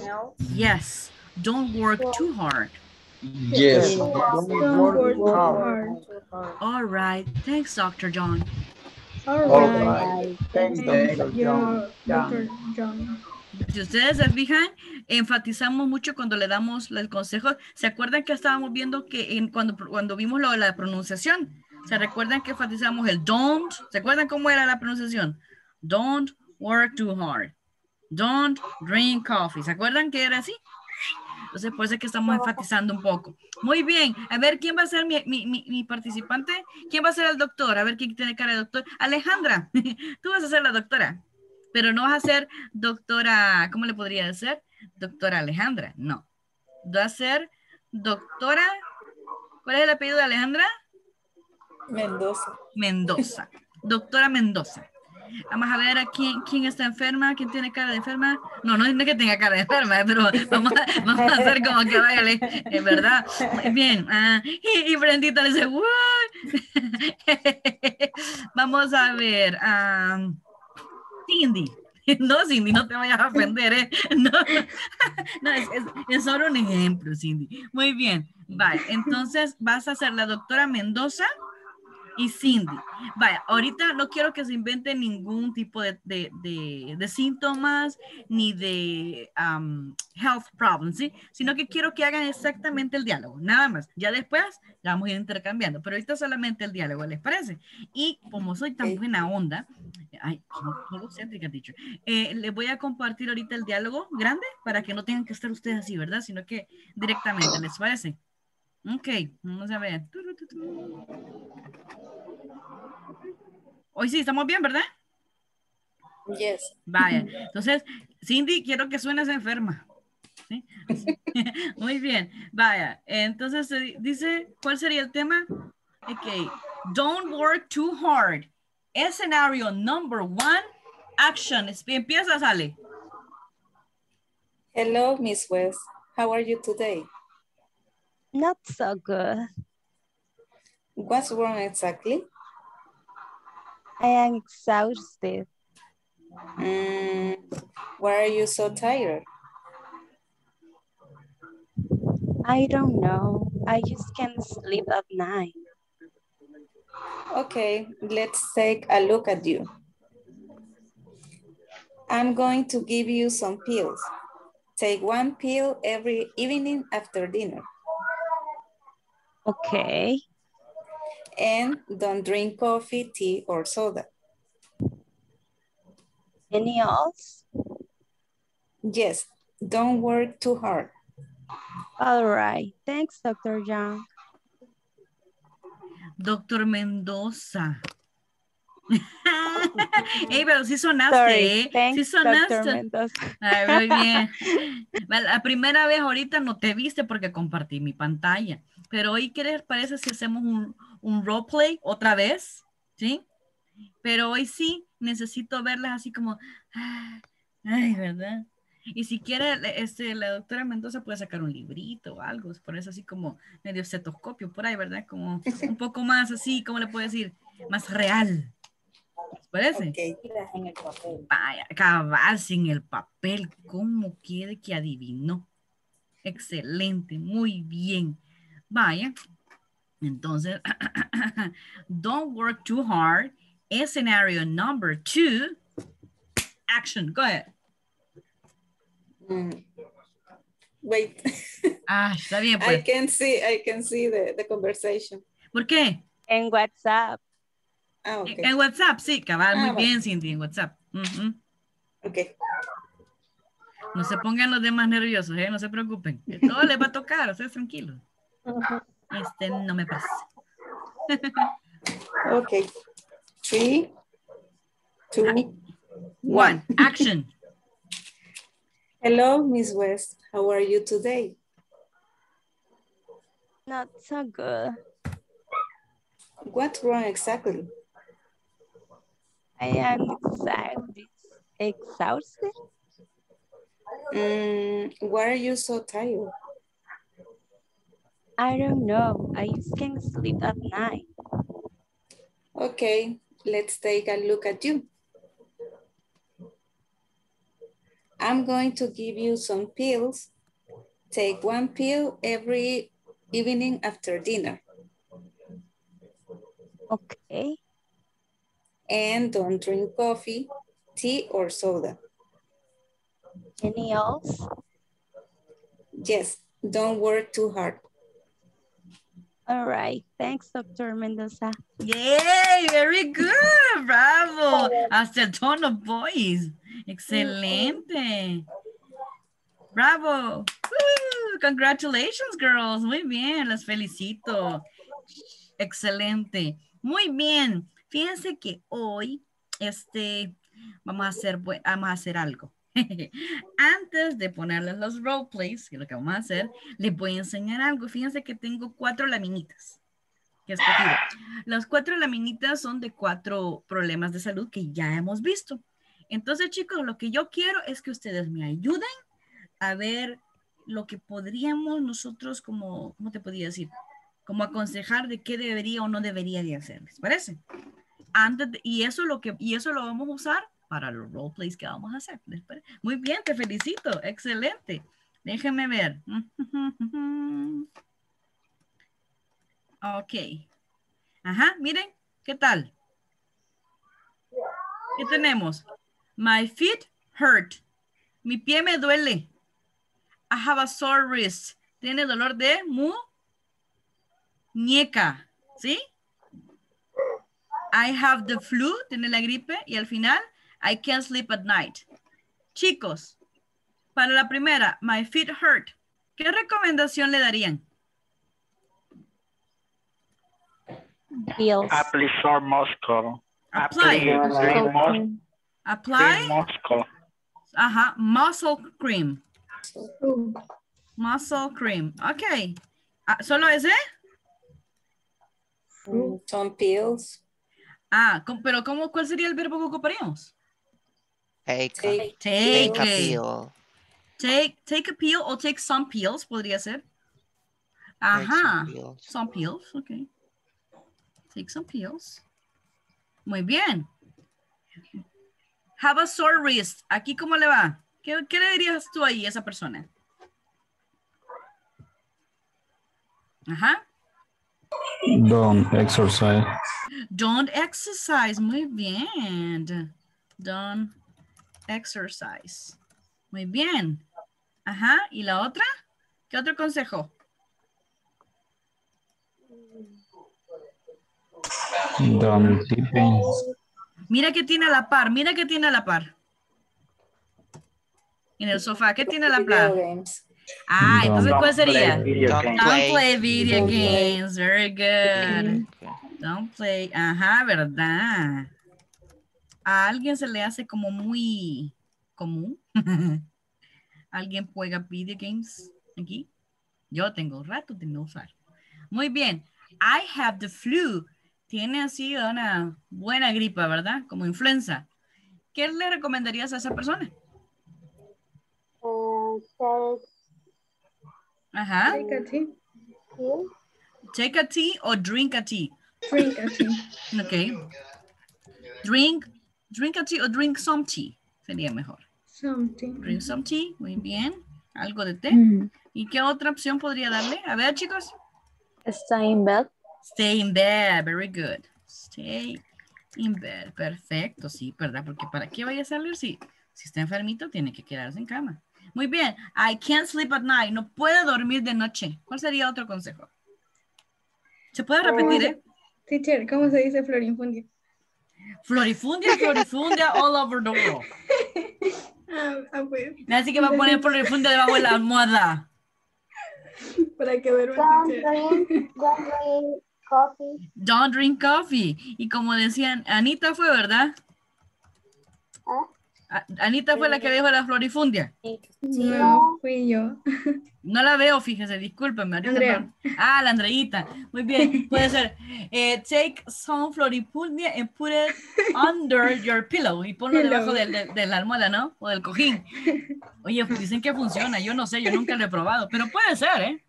Yes. Don't work too hard. yes. Don't work too hard. All right. Thanks, Dr. John. All right. Thanks, Dr. John. Dr. John. Si ustedes se fijan, enfatizamos mucho cuando le damos el consejo. ¿Se acuerdan que estábamos viendo que en, cuando, cuando vimos la pronunciación? ¿Se recuerdan que enfatizamos el don't? ¿Se acuerdan cómo era la pronunciación? Don't work too hard. Don't drink coffee. ¿Se acuerdan que era así? Entonces, por que estamos enfatizando un poco. Muy bien. A ver, ¿quién va a ser mi, mi, mi, mi participante? ¿Quién va a ser el doctor? A ver, ¿quién tiene cara de doctor? Alejandra, tú vas a ser la doctora. Pero no vas a ser doctora, ¿cómo le podría decir? Doctora Alejandra. No. Va a ser doctora. ¿Cuál es el apellido de Alejandra? Mendoza. Mendoza. Doctora Mendoza. Vamos a ver a quién, quién está enferma, quién tiene cara de enferma. No, no es que tenga cara de enferma, pero vamos a, vamos a hacer como que vaya, es verdad. Muy bien. Ah, y, y, Brendita le dice, vamos a ver. Um, Cindy. No, Cindy, no te vayas a ofender, ¿eh? No, no es, es, es, solo un ejemplo, Cindy. Muy bien. Vale, entonces vas a ser la doctora Mendoza y Cindy. Vaya, ahorita no quiero que se invente ningún tipo de, de, de, de síntomas ni de um, health problems, ¿sí? Sino que quiero que hagan exactamente el diálogo, nada más. Ya después ya vamos a ir intercambiando, pero ahorita solamente el diálogo, ¿les parece? Y como soy tan buena onda, ay, egocéntrica, dicho, eh, les voy a compartir ahorita el diálogo grande para que no tengan que estar ustedes así, ¿verdad? Sino que directamente, ¿les parece? Ok, vamos a ver. Hoy sí, estamos bien, ¿verdad? Yes. Vaya, entonces, Cindy, quiero que suenes enferma. ¿Sí? Muy bien, vaya. Entonces, dice, ¿cuál sería el tema? Ok, don't work too hard. Escenario number one, action. Empieza, sale. Hello, Miss West. How are you today? Not so good. What's wrong exactly? I am exhausted. Mm, why are you so tired? I don't know. I just can't sleep at night. Okay, let's take a look at you. I'm going to give you some pills. Take one pill every evening after dinner. Okay. And don't drink coffee, tea, or soda. Any else? Yes, don't work too hard. All right. Thanks, Dr. Young. Doctor Mendoza. Hey, pero sí sonaste, Sorry. ¿eh? Thanks, sí sonaste. Dr. Mendoza. Ay, muy bien. La primera vez ahorita no te viste porque compartí mi pantalla. Pero hoy, ¿qué les parece si hacemos un, un roleplay otra vez? ¿Sí? Pero hoy sí necesito verlas así como, ah, ay, ¿verdad? Y si quiere, este, la doctora Mendoza puede sacar un librito o algo, por eso así como medio cetoscopio por ahí, ¿verdad? Como un poco más así, ¿cómo le puedo decir? Más real. ¿Les parece? Okay. En el papel. Vaya, cabal sin el papel, ¿cómo quiere que adivinó? Excelente, muy bien. Vaya, entonces, don't work too hard. Scenario number two, action, go ahead. Mm. Wait. Ah, está bien, I pues. can see, I can see the, the conversation. ¿Por qué? En WhatsApp. Ah, okay. En WhatsApp, sí, cabal, Ah, muy bueno. bien, Cindy, en WhatsApp. Ujú. Okay. No se pongan los demás nerviosos, ¿eh? no se preocupen. todo les va a tocar, ustedes tranquilos. Este no me pasa. Okay. Three, two, One, action. Hello, Miss West. How are you today? Not so good. What's wrong exactly? I am exhausted. Exhausted? Mm, why are you so tired? I don't know. I just can't sleep at night. Okay, let's take a look at you. I'm going to give you some pills. Take one pill every evening after dinner. Okay. And don't drink coffee, tea, or soda. Any else? Yes, don't work too hard. All right. Thanks, Dr. Mendoza. Yay, very good, bravo. Hasta el tono voice. Excelente. Bravo. Congratulations, girls. Muy bien, las felicito. Excelente. Muy bien. Fíjense que hoy, este, vamos a hacer, vamos a hacer algo. Antes de ponerles los roleplays, que es lo que vamos a hacer, les voy a enseñar algo. Fíjense que tengo cuatro laminitas. Las cuatro laminitas son de cuatro problemas de salud que ya hemos visto. Entonces, chicos, lo que yo quiero es que ustedes me ayuden a ver lo que podríamos nosotros como, ¿cómo te podría decir? Como aconsejar de qué debería o no debería de hacer, ¿les parece? Antes y, eso lo que, y eso lo vamos a usar para los roleplays que vamos a hacer. Muy bien, te felicito, excelente. Déjenme ver. Ok. Ajá, miren, ¿qué tal? ¿Qué tenemos? My feet hurt. Mi pie me duele. I have a sore wrist. Tiene dolor de mu muñeca, ¿sí? I have the flu, tiene la gripe. Y al final, I can't sleep at night. Chicos, para la primera, my feet hurt. ¿Qué recomendación le darían? Pills. Apply short muscle. Apply. Apply. green muscle. Ajá, muscle cream. Muscle cream. Ok. Ah, ¿Solo ese? Some pills. Ah, pero ¿cómo, ¿cuál sería el verbo que ocuparíamos? Take, Take. take a pill. Take, take a peel o take some pills, podría ser. Ajá. some pills. Some pills, ok. Take some pills. Muy bien. Have a sore wrist. ¿Aquí cómo le va? ¿Qué, qué le dirías tú ahí a esa persona? Ajá. Don't exercise. Don't exercise. Muy bien. Don't exercise. Muy bien. Ajá. ¿Y la otra? ¿Qué otro consejo? Mira que tiene a la par. Mira que tiene a la par. En el sofá. ¿Qué tiene a la par? Ah, entonces ¿cuál sería? play video Don't play. video Don't play. games. Very good. Don't play. Ajá, ¿verdad? A alguien se le hace como muy común. ¿Alguien juega video games aquí? Yo tengo rato de no usar. Muy bien. I have the flu. Tiene así una buena gripa, ¿verdad? Como influenza. ¿Qué le recomendarías a esa persona? Eh, take Ajá. Take a tea. Take a tea o drink a tea. Drink a tea. Ok. Drink, drink a tea o drink some tea. Sería mejor. Something. Drink some tea. Muy bien. Algo de té. Mm. ¿Y qué otra opción podría darle? A ver, chicos. Stay in bed. Stay in bed. Very good. Stay in bed. Perfecto. Sí, ¿verdad? Porque ¿para qué vaya a salir si, si está enfermito? Tiene que quedarse en cama. Muy bien. I can't sleep at night. No puede dormir de noche. ¿Cuál sería otro consejo? Se puede repetir, ¿eh? Teacher, ¿cómo se dice florinfundia? Florifundia, florifundia, all over the world. Ah, ah, pues, Así que va a poner florifundia debajo de la almohada. para que ver Don't drink, don't drink coffee. Don't drink coffee. Y como decían, Anita fue, ¿verdad? ¿Ah? Anita fue la que dijo la florifundia. No, fui yo. No la veo, fíjese, discúlpeme. Andrea. Ah, la Andreita. Muy bien, puede ser. eh, take some florifundia and put it under your pillow. Y ponlo Pillow. debajo del- de, de la almohada, ¿no? O del cojín. Oye, pues dicen que funciona. Yo no sé, yo nunca lo he probado. Pero puede ser, ¿eh?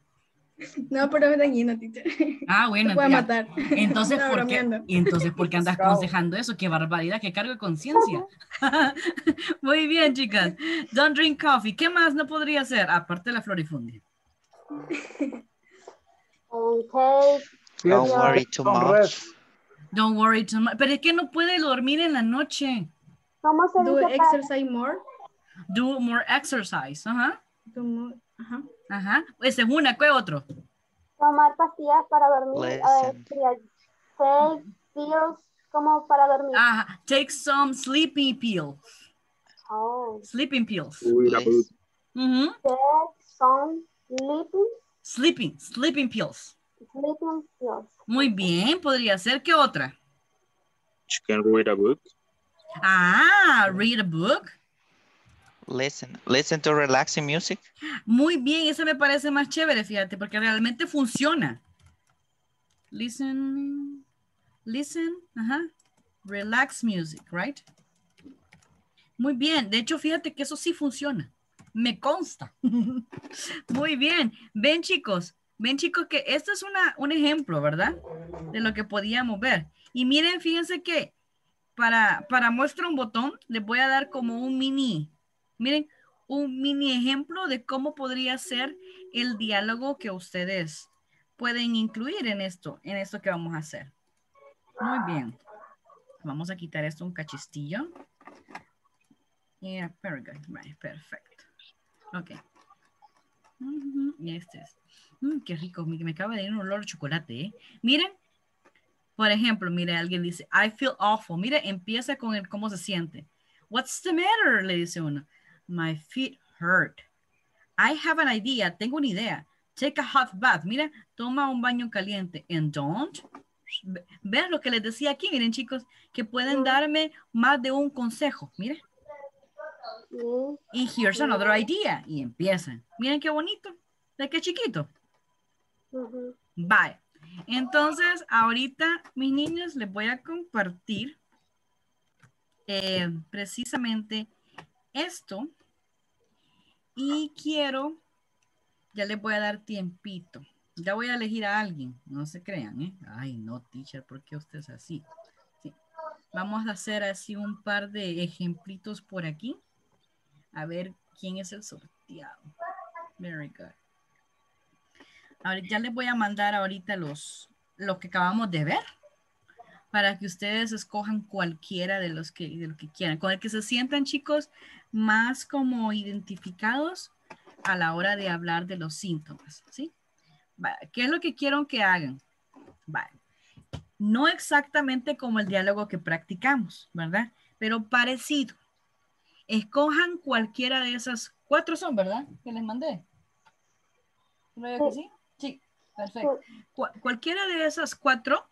No, pero es dañino, teacher. Ah, bueno. Te puede ya. matar. Entonces, No, ¿por qué, entonces, ¿por qué andas aconsejando eso? Qué barbaridad, qué cargo de conciencia. Muy bien, chicas. Don't drink coffee. ¿Qué más no podría ser? Aparte de la florifundia. Take Don't worry too much. Don't worry too much. Pero es que no puede dormir en la noche. ¿Cómo se Do exercise more. Do more exercise. Ajá. Do more. Ajá. Ajá. Esa es una. ¿Qué otro? tomar pastillas para dormir? Sería take pills como para dormir. Ajá. Take some sleeping pills. Oh. Sleeping pills. Listen. Ujú. Take some sleeping, Sleeping. Sleeping pills. sleeping pills. Muy bien. Podría ser. ¿Qué otra? You can read a book. Ah, read a book. Listen. Listen to relaxing music. Muy bien, ese me parece más chévere, fíjate, porque realmente funciona. Listen, listen, ajá. Relax music, right? Muy bien. De hecho, fíjate que eso sí funciona. Me consta. Muy bien. Ven, chicos. Ven, chicos, que esto es una, un ejemplo, ¿verdad? De lo que podíamos ver. Y miren, fíjense que para, para muestra un botón, les voy a dar como un mini, miren, un mini ejemplo de cómo podría ser el diálogo que ustedes pueden incluir en esto, en esto que vamos a hacer. Muy bien. Vamos a quitar esto un cachistillo. Yeah, very good. Perfecto. Ok. Y este es. Mm, qué rico, me, me acaba de ir un olor a chocolate. ¿eh? Miren, por ejemplo, mire, alguien dice, I feel awful. Mire, empieza con el cómo se siente. What's the matter? Le dice uno. My feet hurt. I have an idea. Tengo una idea. Take a hot bath. Mira, toma un baño caliente. And don't. Ven lo que les decía aquí, miren chicos, que pueden darme más de un consejo. Mire. Y here's another idea. Y empiezan. Miren qué bonito. De qué chiquito. Bye. Entonces, ahorita, mis niños, les voy a compartir eh, precisamente esto. Y quiero, ya les voy a dar tiempito. Ya voy a elegir a alguien, no se crean, ¿eh? Ay, no, teacher, ¿por qué usted es así? Sí. Vamos a hacer así un par de ejemplitos por aquí. A ver quién es el sorteado. Very good. Ahora, ya les voy a mandar ahorita los, lo que acabamos de ver para que ustedes escojan cualquiera de los que, de lo que quieran, con el que se sientan chicos más como identificados a la hora de hablar de los síntomas, ¿sí? ¿Qué es lo que quiero que hagan? No exactamente como el diálogo que practicamos, ¿verdad? Pero parecido. Escojan cualquiera de esas cuatro son, ¿verdad? Que les mandé. ¿No que sí? Sí, perfecto. cualquiera de esas cuatro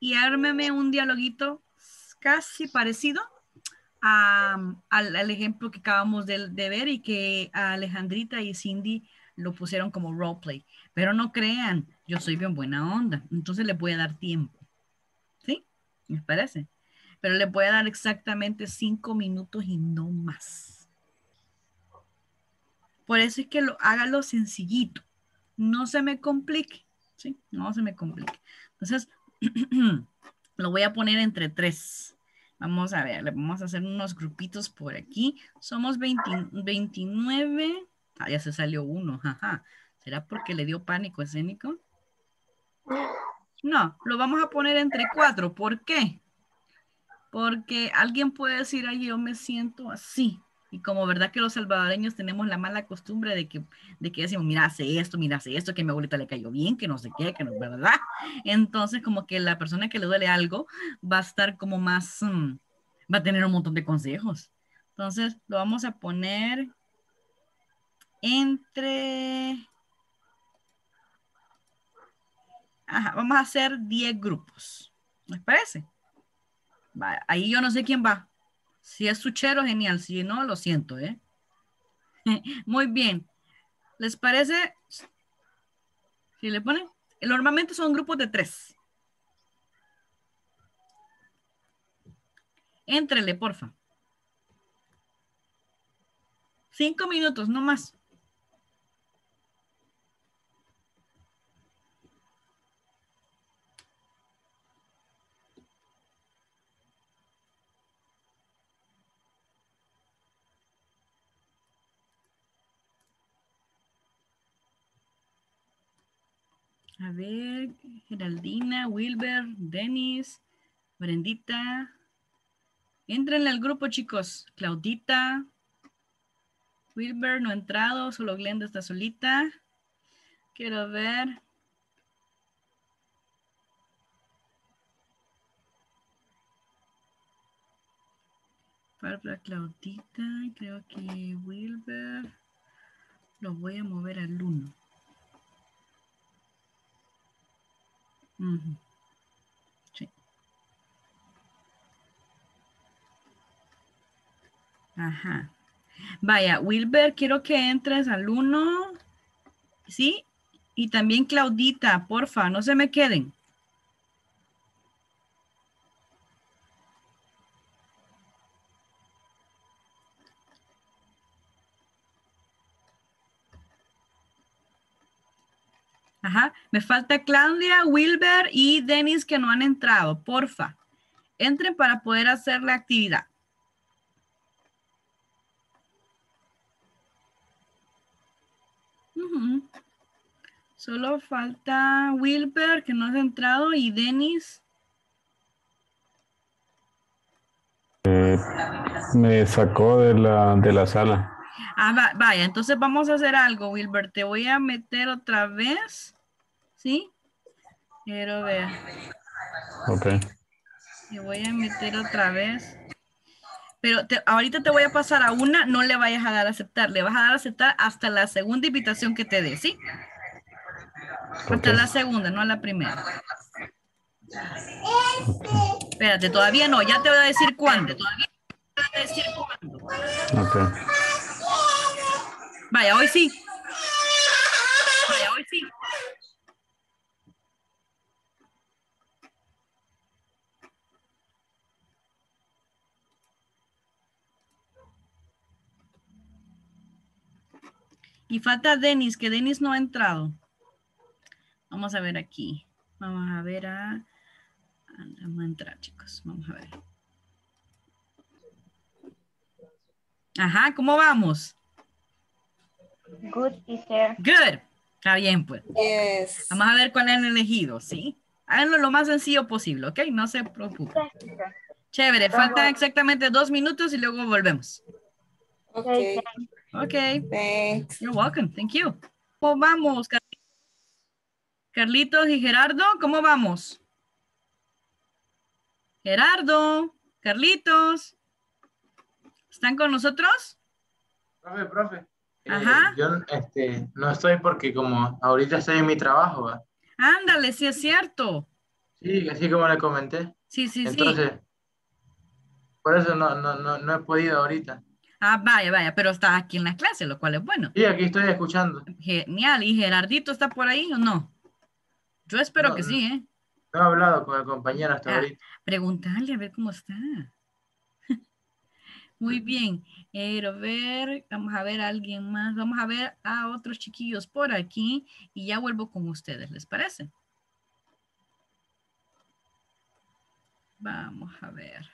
y ármeme un dialoguito casi parecido al, ejemplo que acabamos de, de, ver y que Alejandrita y Cindy lo pusieron como roleplay. Pero no crean, yo soy bien buena onda, entonces les voy a dar tiempo. ¿Sí? ¿Me parece? Pero les voy a dar exactamente cinco minutos y no más. Por eso es que lo hágalo sencillito. No se me complique. ¿Sí? No se me complique. Entonces, lo voy a poner entre tres. Vamos a ver, le vamos a hacer unos grupitos por aquí. Somos 29. Ah, ya se salió uno, jaja. ¿Será porque le dio pánico escénico? No, lo vamos a poner entre cuatro. ¿Por qué? Porque alguien puede decir, ay, yo me siento así. Y como verdad que los salvadoreños tenemos la mala costumbre de que, de que decimos, mira, hace esto, mira, hace esto, que a mi abuelita le cayó bien, que no sé qué, que no, ¿verdad? Entonces, como que la persona que le duele algo va a estar como más, mm, va a tener un montón de consejos. Entonces, lo vamos a poner entre... Ajá, vamos a hacer 10 grupos. ¿Les parece? ahí yo no sé quién va. Si es suchero, genial. Si no, lo siento, ¿eh? Muy bien. ¿Les parece? Si le ponen, normalmente son grupos de tres. Éntrele, porfa. Cinco minutos, no más. A ver, Geraldina, Wilber, Denis, Brendita. Entren al grupo, chicos. Claudita. Wilber no ha entrado, solo Glenda está solita. Quiero ver. Para Claudita, creo que Wilber lo voy a mover al 1. Sí. Ajá. Vaya, Wilber, quiero que entres al 1. ¿Sí? Y también Claudita, porfa, no se me queden. Ajá. Me falta Claudia, Wilber y Denis que no han entrado. Porfa. Entren para poder hacer la actividad. Ujú. Solo falta Wilber que no ha entrado y Denis. Eh, me sacó de la, de la sala. Ah, va- vaya, entonces vamos a hacer algo, Wilber. Te voy a meter otra vez. ¿Sí? Quiero ver. Ok. Te voy a meter otra vez. Pero te- ahorita te voy a pasar a una, no le vayas a dar a aceptar. Le vas a dar a aceptar hasta la segunda invitación que te dé, ¿sí? Hasta la segunda, no a la primera. Espérate, todavía no, ya te voy a decir cuándo. Todavía te voy a decir cuándo. Ok. Vaya, hoy sí. Vaya, hoy sí. Y falta Denis, que Denis no ha entrado. Vamos a ver aquí. Vamos a ver a... Vamos a entrar, chicos. Vamos a ver. Ajá, ¿cómo vamos? Good, teacher. Good. Está bien, pues. Yes. Vamos a ver cuál han elegido, ¿sí? Háganlo lo más sencillo posible, ¿ok? No se preocupen. Chévere, faltan exactamente dos minutos y luego volvemos. Okay. Ok. Thanks. You're welcome. Thank you. ¿Cómo vamos, Car- Carlitos y Gerardo? ¿Cómo vamos? Gerardo, Carlitos. ¿Están con nosotros? Profe, profe. Eh, Ajá. yo este, no estoy porque como ahorita estoy en mi trabajo, ¿va? Ándale, sí es cierto. Sí, así como le comenté. Sí, sí, sí. Entonces, por eso no, no, no, no he podido ahorita. Ah, vaya, vaya, pero está aquí en la clase, lo cual es bueno. Sí, aquí estoy escuchando. Genial. ¿Y Gerardito está por ahí o no? Yo espero No, que sí, ¿eh? No he hablado con el compañero hasta Ah, ahorita. Preguntarle a ver cómo está. Muy bien. Quiero ver, vamos a ver a alguien más. Vamos a ver a otros chiquillos por aquí y ya vuelvo con ustedes, ¿les parece? Vamos a ver.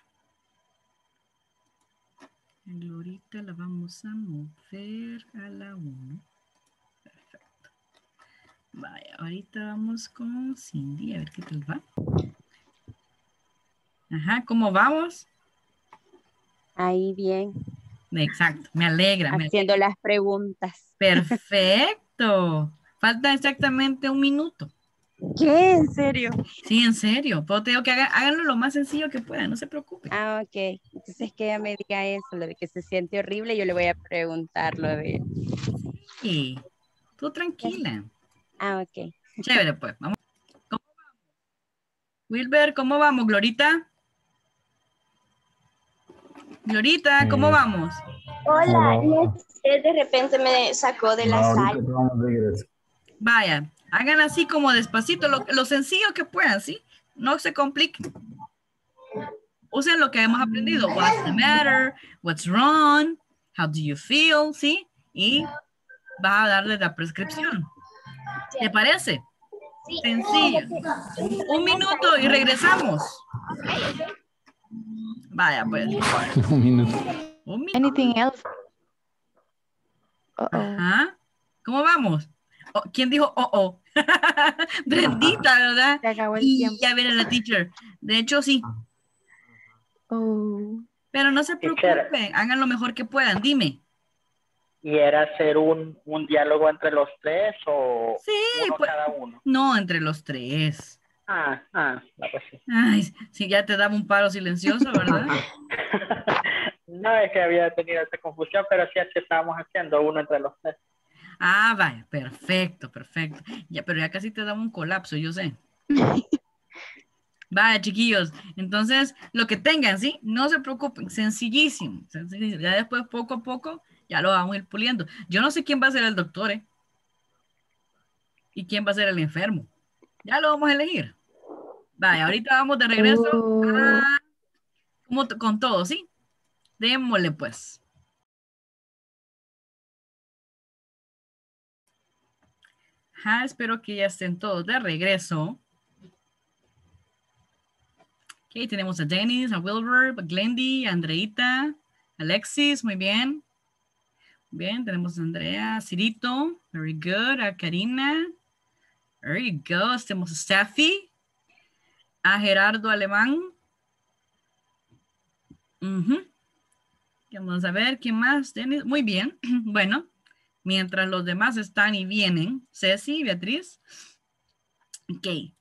A Glorita la vamos a mover a la 1. Perfecto. Vaya, ahorita vamos con Cindy, a ver qué tal va. Ajá, ¿cómo vamos? Ahí bien, Exacto, me alegra. me haciendo las preguntas. Perfecto. Falta exactamente un minuto. ¿Qué? ¿En serio? Sí, en serio. Pero te digo que haga- háganlo lo más sencillo que puedan, no se preocupen. Ah, ok. Entonces que ella me diga eso, lo de que se siente horrible, yo le voy a preguntar lo de... Sí, tú tranquila. Ah, ok. Chévere, pues. Vamos. ¿Cómo vamos? Wilber, ¿cómo vamos, Glorita? Glorita, ¿cómo Eh, vamos? Hola, usted de repente me sacó de la No, sala. Vaya, hagan así como despacito, lo, lo sencillo que puedan, ¿sí? No se compliquen. Usen lo que hemos aprendido. What's the matter? What's wrong? How do you feel? ¿Sí? Y va a darle la prescripción. ¿Te parece? Sencillo. Un minuto y regresamos. Vaya, pues. Un minuto. Un minuto. Anything else? Ajá. ¿Cómo vamos? Oh, ¿Quién dijo oh oh? Brendita, ¿verdad? Se acabó el Y tiempo. ya viene la teacher. De hecho, sí. Oh. Pero no se preocupen, hagan lo mejor que puedan. Dime. ¿Y era hacer un, un diálogo entre los tres o Sí, uno pues- cada uno? No, entre los tres. Ah, ah, no, pues sí. Ay, si ya te daba un paro silencioso, ¿verdad? No es que había tenido esa confusión, pero sí así estábamos haciendo uno entre los tres. Ah, vaya, perfecto, perfecto. Ya, pero ya casi te daba un colapso, yo sé. Vaya, chiquillos. Entonces, lo que tengan, ¿sí? No se preocupen, sencillísimo. sencillísimo. Ya después, poco a poco, ya lo vamos a ir puliendo. Yo no sé quién va a ser el doctor, ¿eh? Y quién va a ser el enfermo. Ya lo vamos a elegir. Vaya, ahorita vamos de regreso a- como t- con todo, ¿sí? Démosle, pues. Ajá, espero que ya estén todos de regreso. Ok, tenemos a Dennis, a Wilbur, a Glendy, a Andreita, Alexis, muy bien. Bien, tenemos a Andrea, Cirito, very good, a Karina, very good. Tenemos a Steffi, a Gerardo Alemán. Vamos a ver, ¿quién más? Dennis, muy bien. Bueno, mientras los demás están y vienen, Ceci, Beatriz. Ok.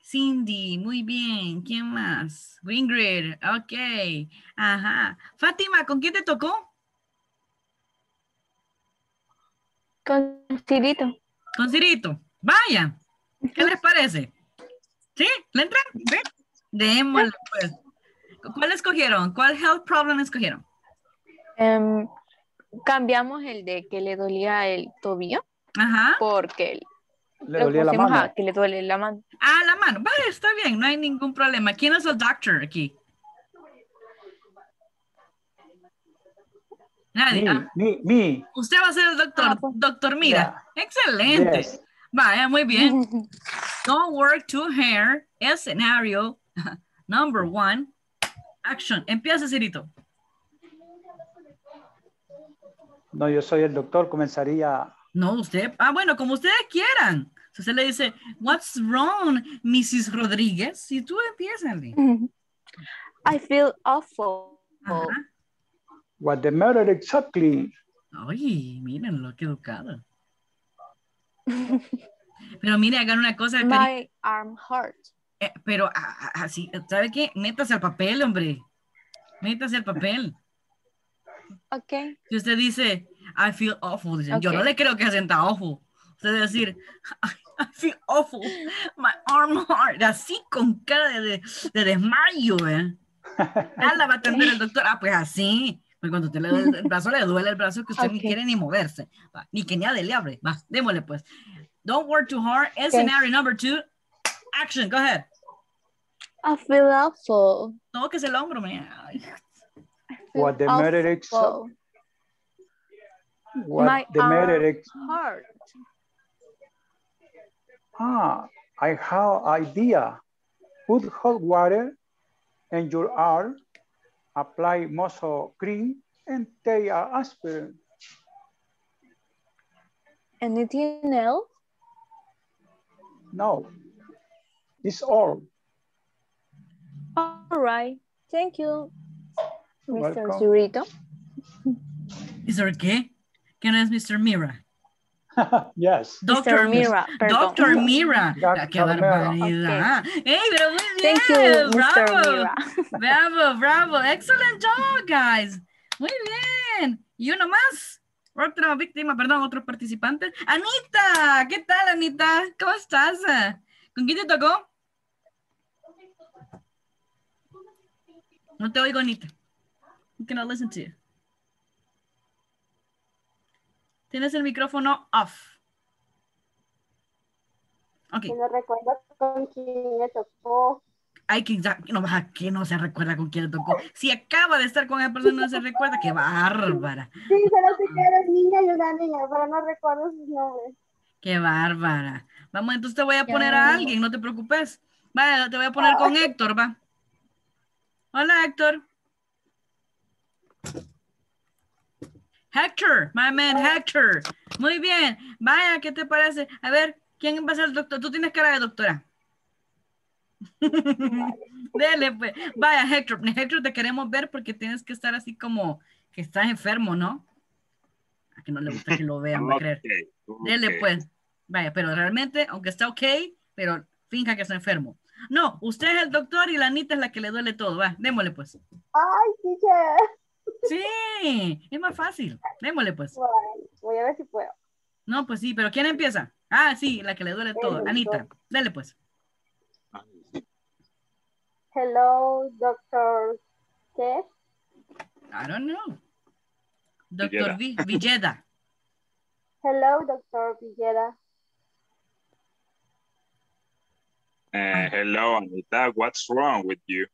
Cindy, muy bien. ¿Quién más? Ingrid, ok. Ajá. Fátima, ¿con quién te tocó? Con Cirito. Con Cirito. Vaya. ¿Qué les parece? ¿Sí? ¿Le entran? ¿Sí? Démosle, pues. ¿Cuál escogieron? ¿Cuál health problem escogieron? Em, cambiamos el de que le dolía el tobillo. Ajá. Porque Le dolía la mano. a que le duele la mano. Ah, la mano. Vale, está bien, no hay ningún problema. ¿Quién es el doctor aquí? Nadie. Me, Ah, me, me. usted va a ser el doctor. Doctor Mira. Excelente. Yes. Vaya, muy bien. Don't work too hard. Escenario number one. Action. Empieza, Cirito. No, yo soy el doctor, comenzaría. No, usted. Ah, bueno, como ustedes quieran. Si usted le dice, What's wrong, Mrs. Rodríguez? Y tú empiezas. I feel awful. What the matter exactly? Oye, mírenlo, qué educada. Pero mire, hagan una cosa. Cari- My arm hurt. eh, pero ah, ah, así, ¿sabe qué? Métase al papel, hombre. Métase al papel. Ok. Si usted dice, I feel awful, dicen, yo no le creo que se sienta awful. Usted debe decir, I, I feel awful, my arm hurt, así con cara de, de, de desmayo, ¿eh? Ya la va a atender el doctor. Ah, pues así. Cuando usted le duele el brazo, le duele el brazo que usted ni Ok. quiere ni moverse. Va, Ni que nadie le abre. Va, démosle pues. Don't work too hard. Scenario number two. Action, go ahead. I feel awful. Tóquese el hombro, man. What the matter Awful. What My the matter arm ex- hurt. Ah, I have idea. Put hot water in your arm, apply muscle cream, and take a aspirin. Anything else? No, it's all. All right. Thank you, Mr. Welcome. Zurito. ¿Mr. qué? ¿Quién es Mr. Mira? Yes. Doctor Mira. Doctor Mira. Doctor ¡Qué Mira. barbaridad! ¡Ey, pero muy bien! Thank you, Mr. ¡Bravo! Mira. ¡Bravo, bravo! ¡Excellent job, guys! Muy bien. ¿Y uno más? Otra víctima, perdón, otro participante. ¡Anita! ¿Qué tal, Anita? ¿Cómo estás? ¿Con quién te tocó? No te oigo, Anita. I cannot listen to you. Tienes el micrófono off. Ok. Y no recuerdo con quién me tocó. Ay, que ya- no, ¿a qué no se recuerda con quién le tocó? Si acaba de estar con esa persona, no se recuerda. ¡Qué bárbara! Sí, pero sé que era niña y una niña, pero no recuerdo sus nombres. ¡Qué bárbara! Vamos, entonces te voy a poner a alguien, no te preocupes. Vale, te voy a poner con Héctor, va. Hola, Héctor. Hector, my man, Hector. Muy bien. Vaya, ¿qué te parece? A ver, ¿quién va a ser el doctor? Tú tienes cara de doctora. Dele, pues. Vaya, Hector. Hector, te queremos ver porque tienes que estar así como que estás enfermo, ¿no? A que no le gusta que lo vean, va a creer. Dele, pues. Vaya, pero realmente, aunque está ok, pero finja que está enfermo. No, usted es el doctor y la Anita es la que le duele todo. Va, démosle, pues. Ay, teacher. Sí, es más fácil. Démosle, pues. Bueno, voy a ver si puedo. No, pues sí, pero ¿quién empieza? Ah, sí, la que le duele todo. doctor. Anita, dale, pues. Hello, doctor. ¿Qué? I don't know. Doctor Vi- Villeda. Hello, doctor Villeda. Uh, hello, Anita. What's wrong with you?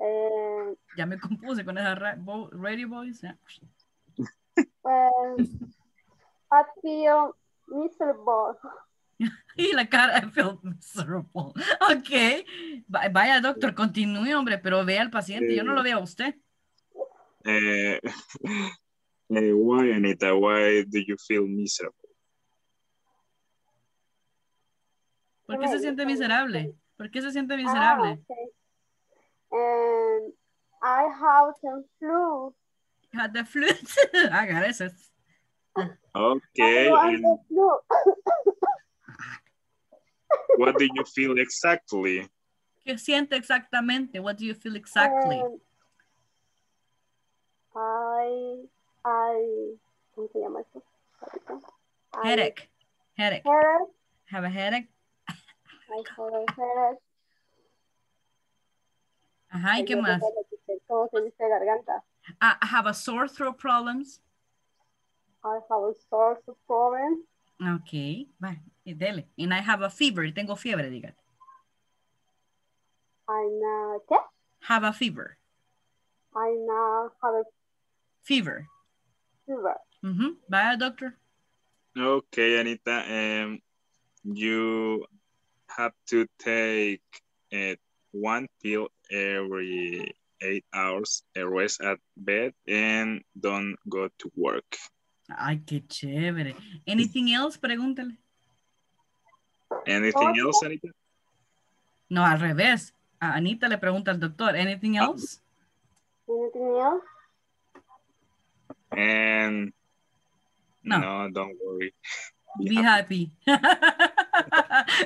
Eh, Ya me compuse con esa radio voice. ya. pues, I feel miserable. Y la cara, I feel miserable. Ok. Va- Vaya, doctor, continúe, hombre, pero vea al paciente. Yo no lo veo a usted. Eh, eh, why, Anita? Why do you feel miserable? ¿Por qué se siente miserable? ¿Por qué se siente miserable? Ah, okay. And I have some flu. Had the flu. I got it. Okay. I and the flu. what do you feel exactly? ¿Qué siente exactamente? What do you feel exactly? And I, I, ¿cómo se llama esto? I- Headache. Headache. Headache. Have a headache. I have a headache. Ajá, ¿y qué Yo no más? sé lo que se- ¿Cómo se dice garganta? I I have a sore throat problems. I have a sore throat problem. Ok, va, y dele. And I have a fever. Tengo fiebre, diga. I now, ¿qué? Have a fever. I now have a Fever. fever. Ujú. Vaya, doctor. Okay, Anita. Um, you have to take uh, one pill every eight hours, a rest at bed, and don't go to work. Ay, qué chévere. Anything else? Pregúntale. Anything oh, else, Anita? No, al revés. A Anita le pregunta al doctor. Anything ah. else? Anything else? And No. no, don't worry. Be happy.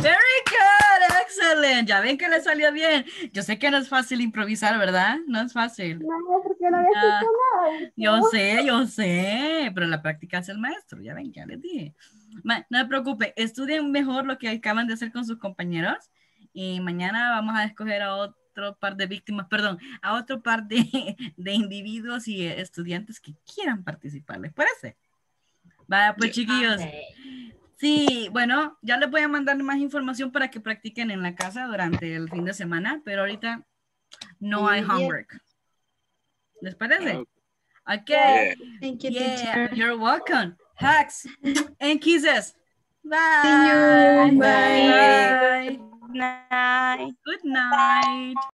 Very good, excellent. Ya ven que le salió bien. Yo sé que no es fácil improvisar, ¿verdad? No es fácil. No, porque no había Ah, nada. Yo sé, yo sé, pero la práctica es el maestro, ya ven, ya les dije. Ma- no se preocupe, estudien mejor lo que acaban de hacer con sus compañeros y mañana vamos a escoger a otro par de víctimas, perdón, a otro par de, de individuos y estudiantes que quieran participar, ¿les parece? Vaya, pues chiquillos. Sí, bueno, ya les voy a mandar más información para que practiquen en la casa durante el fin de semana, pero ahorita no hay homework. ¿Les parece? Ok. Yeah. Thank you, Yeah, teacher. you're welcome. Hugs and kisses. Bye. See you. Bye. Night. Good night.